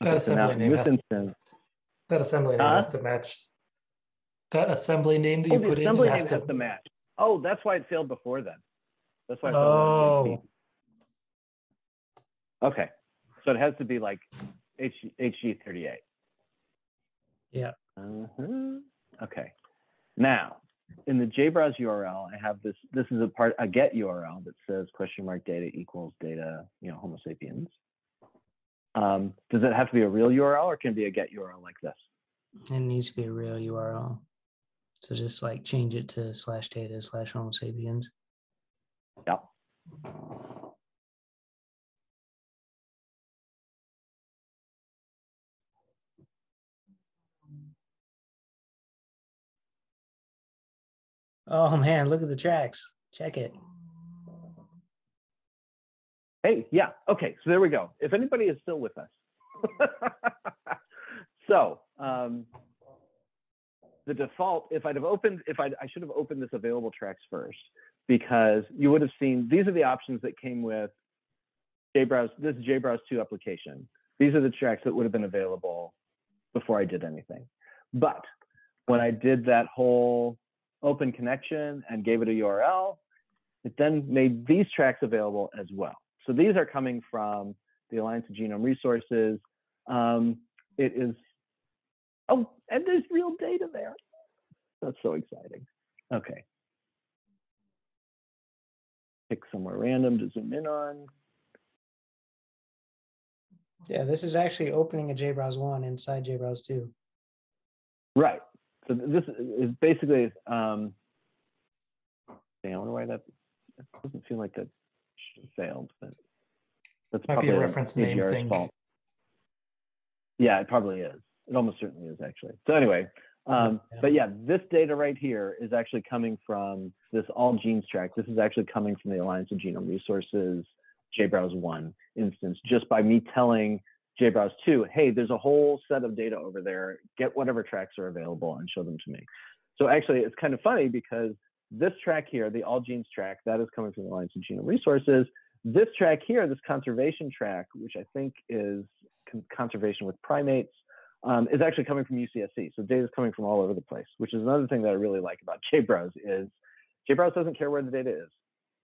That Okay, assembly in name has to, that assembly name Huh? has to match. That assembly name that oh, you put in has has to. to match. Oh, that's why it failed before then. That's why Oh. Okay, so it has to be like H, HG38. Yeah. Uh-huh. Okay. Now, in the JBrowse URL, I have this. This is a part a get URL that says question mark data equals data, you know, Homo sapiens. Um, does it have to be a real URL or can it be a get URL like this? It needs to be a real URL. So just like change it to slash data slash homo sapiens. Yep. Oh man, look at the tracks. Check it. Hey, yeah. Okay, so there we go. If anybody is still with us. so um, the default, if I'd have opened, if I'd, I should have opened this available tracks first because you would have seen, these are the options that came with JBrowse, this JBrowse 2 application. These are the tracks that would have been available before I did anything. But when I did that whole open connection and gave it a URL, it then made these tracks available as well. So these are coming from the Alliance of Genome Resources. Um, it is, oh, and there's real data there. That's so exciting. Okay. Pick somewhere random to zoom in on. Yeah, this is actually opening a JBrowse one inside JBrowse two. Right. So this is basically, um, dang, I wonder why that, it doesn't feel like that failed, but that's Might probably a reference name thing. fault. Yeah, it probably is. It almost certainly is actually. So anyway, um, Yeah. but yeah, this data right here is actually coming from this all genes track. This is actually coming from the Alliance of Genome Resources JBrowse 1 instance, just by me telling JBrowse 2, hey, there's a whole set of data over there. Get whatever tracks are available and show them to me. So actually, it's kind of funny because this track here, the all genes track, that is coming from the Alliance of Genome Resources. This track here, this conservation track, which I think is con- conservation with primates, um, is actually coming from UCSC. So data is coming from all over the place, which is another thing that I really like about JBrowse is JBrowse doesn't care where the data is.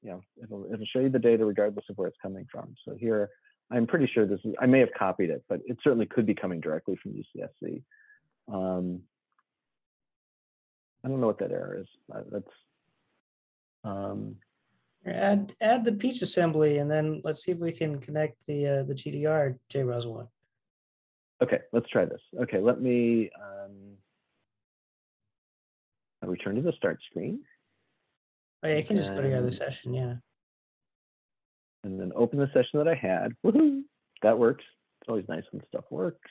You know, it'll, it'll show you the data regardless of where it's coming from. So here, I'm pretty sure this is, I may have copied it, but it certainly could be coming directly from UCSC. Um, I don't know what that error is. Uh, That's, um, Add add the peach assembly and then let's see if we can connect the uh, the GDR JBrowse one. okay, let's try this. Okay, let me, um, return to the start screen Oh yeah, you can just go to your other session, yeah. And then open the session that I had. Woohoo! That works. It's always nice when stuff works.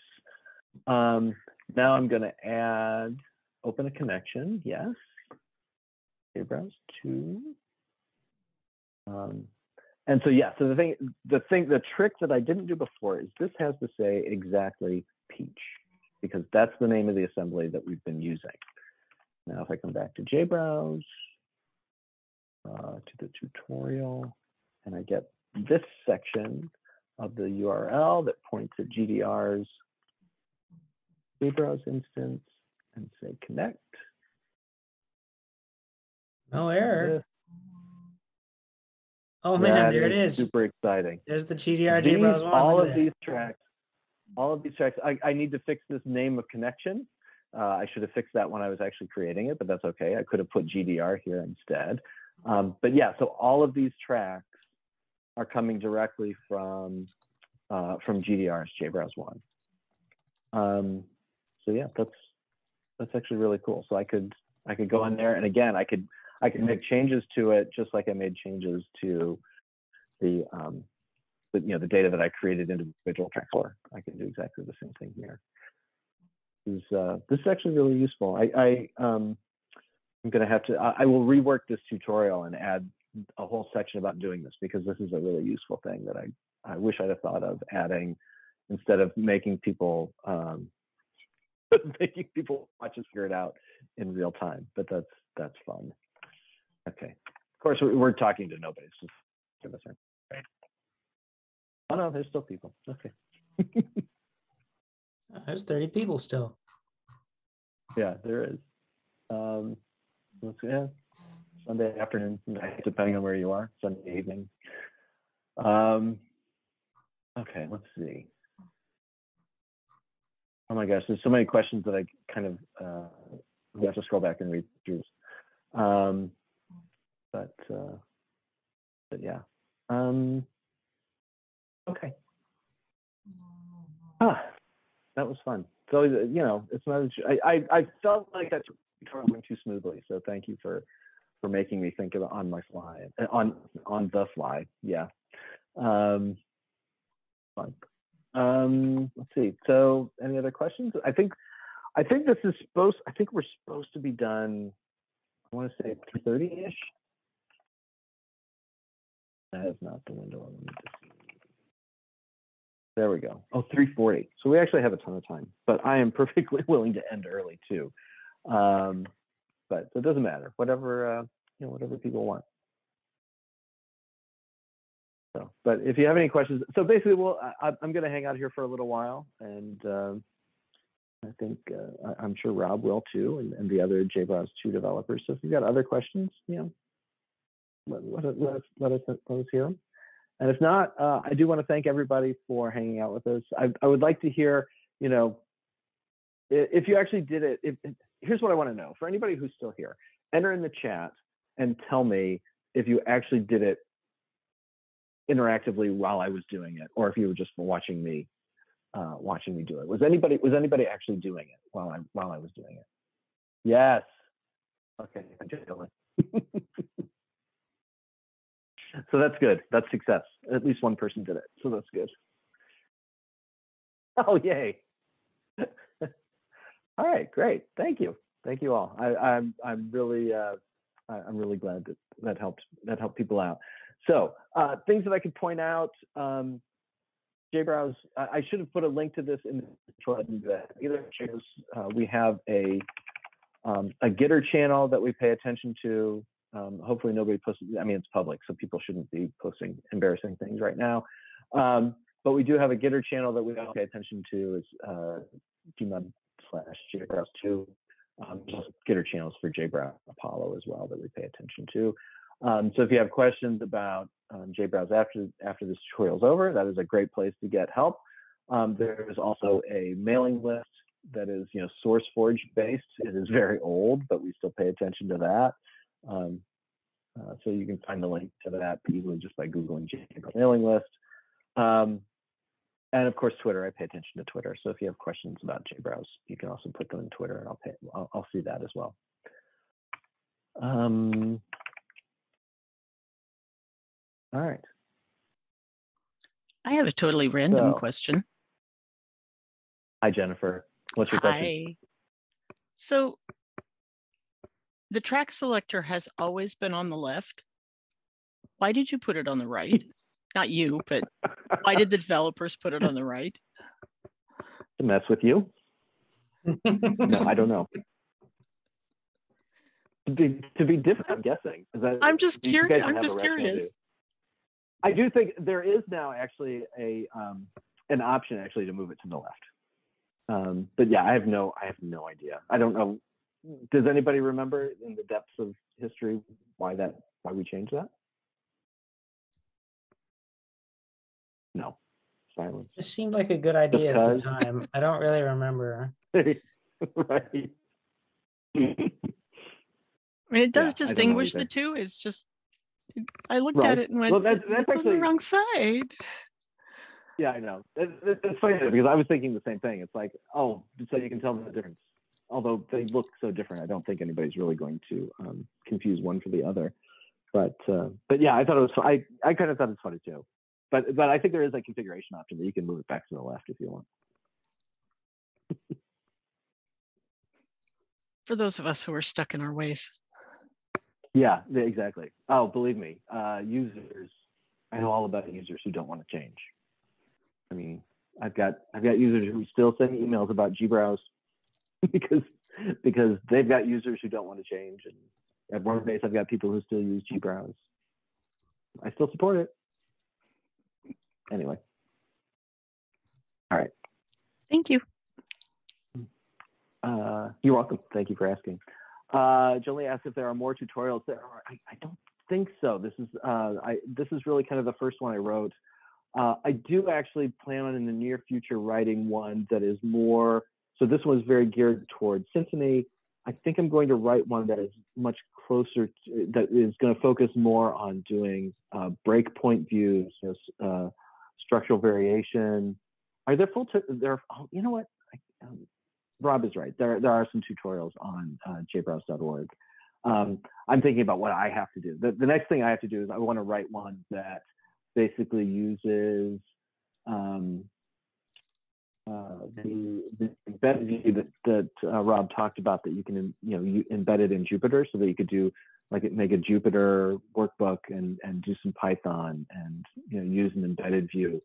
Um, now I'm going to add, open a connection. Yes. Okay, browse to. Um, and so yeah, so the thing, the thing, the trick that I didn't do before is this has to say exactly Peach because that's the name of the assembly that we've been using. Now, if I come back to JBrowse, uh, to the tutorial, and I get this section of the URL that points at GDR's JBrowse instance and say connect. No error. Oh man, that there it is. Super exciting. There's the GDR These- JBrowse one. all of that. these tracks, all of these tracks, I, I need to fix this name of connection. Uh, I should have fixed that when I was actually creating it, but that's okay. I could have put GDR here instead. Um, but yeah, so all of these tracks are coming directly from uh, from GDR's JBrowse one. Um, so yeah, that's that's actually really cool. So I could I could go in there and again I could I could make changes to it just like I made changes to the um, the, you know the data that I created individual tracks for. I can do exactly the same thing here. This is, uh, this is actually really useful. I, I um, I'm gonna have to I, I will rework this tutorial and add a whole section about doing this because this is a really useful thing that I I wish I'd have thought of adding instead of making people um, making people watch us figure it out in real time. But that's that's fun. Okay. Of course, we- we're talking to nobody. It's just give us a- Oh no, there's still people. Okay. there's 30 people still. Yeah, there is. Um, let's yeah, Sunday afternoon, night, depending on where you are, Sunday evening. Um, okay, let's see. Oh my gosh, there's so many questions that I kind of uh, we have to scroll back and read through. Um, but uh, but yeah. Um, okay. Ah, that was fun. So you know, it's not. I I, I felt like that going too smoothly. So thank you for for making me think of it on my fly on on the fly. Yeah. Um, fun. Um, let's see. So any other questions? I think I think this is supposed. I think we're supposed to be done. I want to say three thirty ish. That is not the window I wanted to see. There we go. Oh, 340. So we actually have a ton of time, but I am perfectly willing to end early too. Um, but it doesn't matter. Whatever uh, you know, whatever people want. So, but if you have any questions, so basically, well, I, am going to hang out here for a little while, and um, I think uh, I, am sure Rob will too, and, and the other JBrowse 2 developers. So if you've got other questions, you know, let, let, let, us, let, us, let us hear them. And if not, uh, I do want to thank everybody for hanging out with us. I, I would like to hear, you know, if you actually did it. If, here's what I want to know for anybody who's still here: enter in the chat and tell me if you actually did it interactively while I was doing it, or if you were just watching me uh, watching me do it. Was anybody was anybody actually doing it while I while I was doing it? Yes. Okay. so that's good. That's success. At least one person did it. So that's good. Oh yay. All right, great. Thank you. Thank you all. I, I'm I'm really uh, I'm really glad that that helped that helped people out. So uh, things that I could point out. Um, JBrowse, I should have put a link to this in the either uh, we have a um, a Gitter channel that we pay attention to. Um, hopefully nobody posts. I mean, it's public, so people shouldn't be posting embarrassing things right now. Um, but we do have a Gitter channel that we all pay attention to. Is uh, gmod slash JBrowse two. Um, Gitter channels for JBrowse Apollo as well that we pay attention to. Um, so if you have questions about um, JBrowse after after this tutorial is over, that is a great place to get help. Um, there is also a mailing list that is you know SourceForge based. It is very old, but we still pay attention to that. Um, uh, so you can find the link to that easily just by googling JBrowse mailing list. And of course, Twitter. I pay attention to Twitter. So if you have questions about JBrowse, you can also put them in Twitter, and I'll pay. I'll, I'll see that as well. Um, all right. I have a totally random So- question. Hi, Jennifer. What's your question? Hi. So the track selector has always been on the left. Why did you put it on the right? Not you, but why did the developers put it on the right? To mess with you? No, I don't know. To be, to be different, I'm guessing. Is that- I'm just curious. I'm just curious. I do think there is now actually a um, an option actually to move it to the left. Um, but yeah, I have no I have no idea. I don't know. Does anybody remember in the depths of history why that why we changed that? No. Silence. It seemed like a good idea at the Because- time. I don't really remember. right. I mean, it does Yeah, I don't know distinguish the either. two. It's just I looked Right. at it and went, Well, that's- "Th- that's "That's on the wrong side." Yeah, I know. That, that, that's funny because I was thinking the same thing. It's like, oh, so you can tell them the difference. Although they look so different, I don't think anybody's really going to um, confuse one for the other. But uh, but yeah, I thought it was. I I kind of thought it's funny too. But but I think there is a configuration option that you can move it back to the left if you want. For those of us who are stuck in our ways. Yeah, exactly. Oh, believe me, uh, users. I know all about users who don't want to change. I mean, I've got I've got users who still send emails about gbrowse because because they've got users who don't want to change, and at Wormbase I've got people who still use gbrowse. I still support it. Anyway, All right. Thank you. Uh, you're welcome. Thank you for asking. Uh, Jolie asked if there are more tutorials. There are. I, I don't think so. This is uh, I, this is really kind of the first one I wrote. Uh, I do actually plan on in the near future writing one that is more. So this one is very geared towards synteny. I think I'm going to write one that is much closer to, that is going to focus more on doing uh, breakpoint views, you know, uh, structural variation. Are there full? there, oh, you know what? I, um, Rob is right. There, there are some tutorials on uh, jbrowse.org. Um, I'm thinking about what I have to do. The, the next thing I have to do is I want to write one that basically uses um, uh, the, the embedded view that, that uh, Rob talked about that you can you know you embed it in Jupyter so that you could do like make a Jupyter workbook and and do some Python and you know use an embedded view.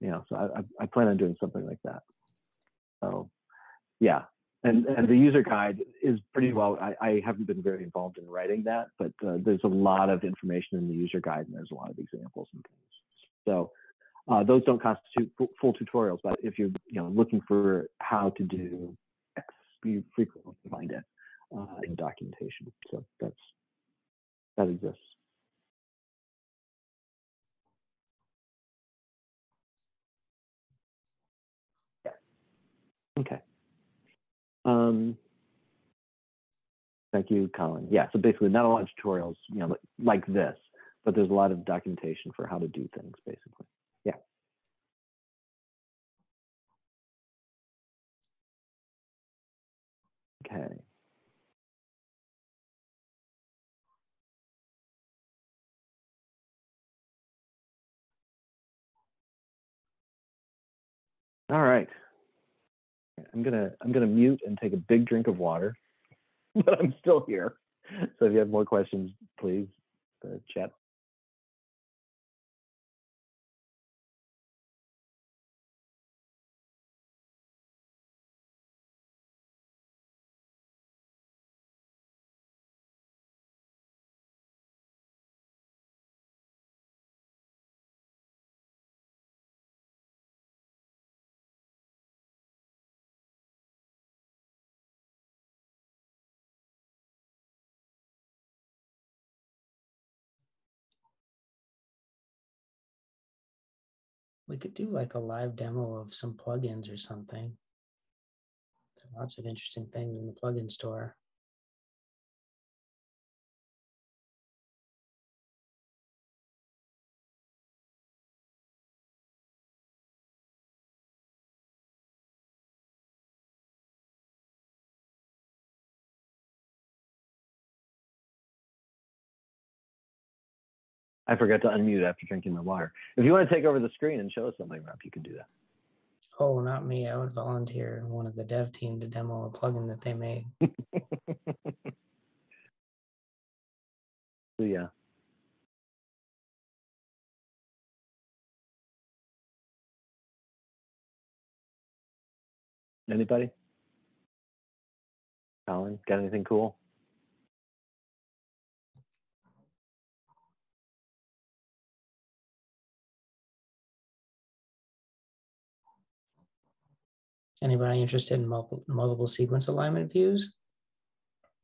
You know, so I, I plan on doing something like that. So yeah, and and the user guide is pretty well. I, I haven't been very involved in writing that, but uh, there's a lot of information in the user guide and there's a lot of examples and things. So uh, those don't constitute full tutorials, but if you're you know looking for how to do X, you frequently find it uh, in documentation. So that's that exists. Yeah. Okay. Um, thank you, Colin. Yeah, so basically not a lot of tutorials, you know, like this, but there's a lot of documentation for how to do things, basically. All right. I'm gonna I'm gonna mute and take a big drink of water, but I'm still here. So if you have more questions, please uh, chat We could do like a live demo of some plugins or something. There are lots of interesting things in the plugin store. I forgot to unmute after drinking my water. If you want to take over the screen and show us something, Rob, you can do that. Oh, not me. I would volunteer one of the dev team to demo a plugin that they made. so yeah. Anybody? Colin, got anything cool? Anybody interested in multiple, multiple sequence alignment views?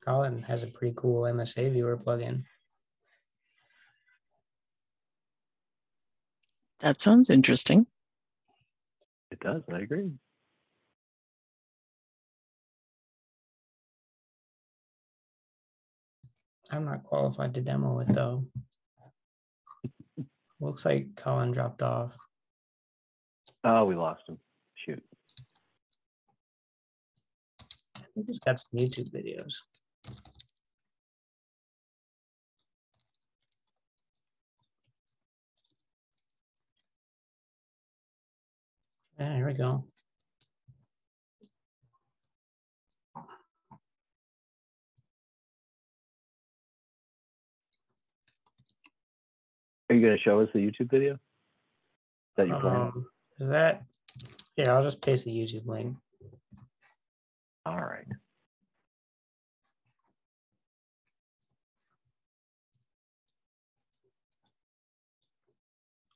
Colin has a pretty cool MSA viewer plugin. That sounds interesting. It does, I agree. I'm not qualified to demo it though. Looks like Colin dropped off. Oh, we lost him. Shoot. I think he's got some YouTube videos. Yeah, here we go. Are you going to show us the YouTube video that you plan? Um, is that? Yeah, I'll just paste the YouTube link. All right.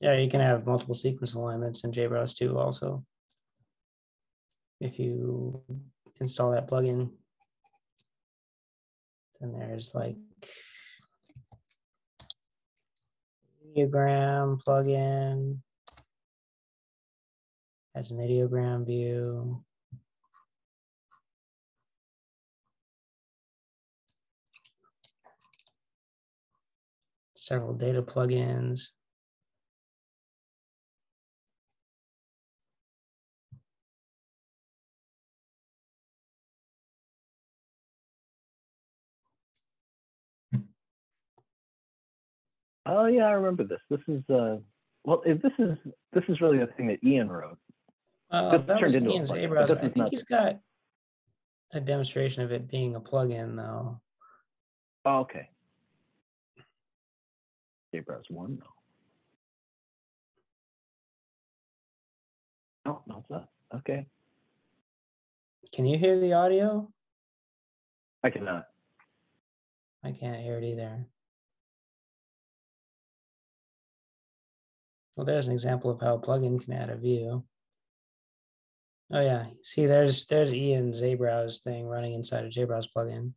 Yeah, you can have multiple sequence alignments in JBrowse too also. If you install that plugin. Then there's like ideogram plugin. Has an ideogram view. Several data plugins. Oh yeah, I remember this. This is uh, well, if this is this is really a thing that Ian wrote. Uh, that turned was into a Ian's plugin, A browser. I think not he's got a demonstration of it being a plugin though. Oh, okay. JBrowse one though. No, no, not. Okay, Can you hear the audio? I cannot. I can't hear it either. Well, there's an example of how a plugin can add a view. Oh yeah, see there's there's Ian's Zabrowse thing running inside a JBrowse plugin.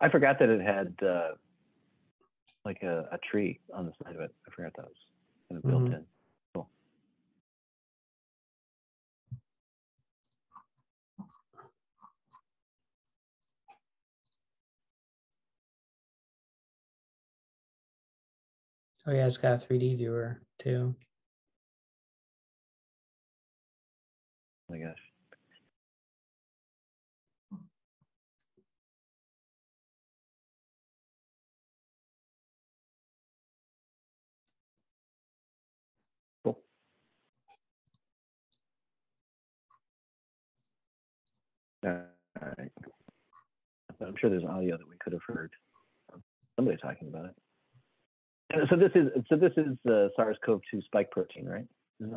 I forgot that it had uh, like a, a tree on the side of it. I forgot that was kind of built Mhm. in. Cool. Oh yeah, it's got a 3D viewer too. Oh my gosh. Cool. All right. I'm sure there's audio that we could have heard. Somebody talking about it. And so this is so this is the SARS-CoV-2 spike protein, right? This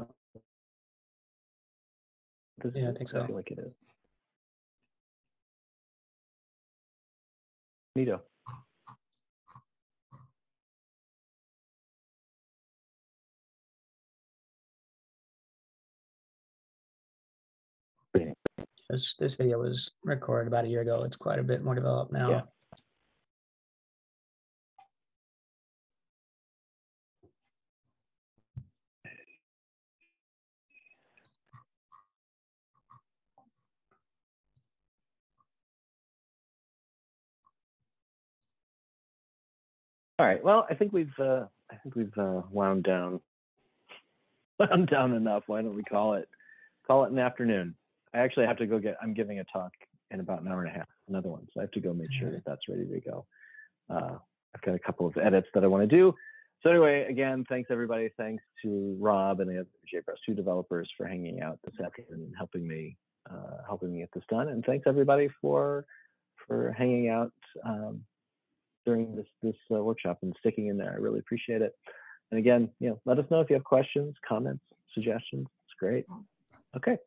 Yeah, I think so. I feel like it is. Neato. This this video was recorded about a year ago. It's quite a bit more developed now. Yeah. All right. Well, I think we've uh, I think we've uh, wound down wound down enough. Why don't we call it call it an afternoon? I actually have to go get. I'm giving a talk in about an hour and a half. Another one, so I have to go make sure that that's ready to go. Uh, I've got a couple of edits that I want to do. So anyway, again, thanks everybody. Thanks to Rob and the other JBrowse 2 developers for hanging out this afternoon and helping me uh, helping me get this done. And thanks everybody for for hanging out um, during this this uh, workshop and sticking in there. I really appreciate it. And again, you know, let us know if you have questions, comments, suggestions. It's great. Okay.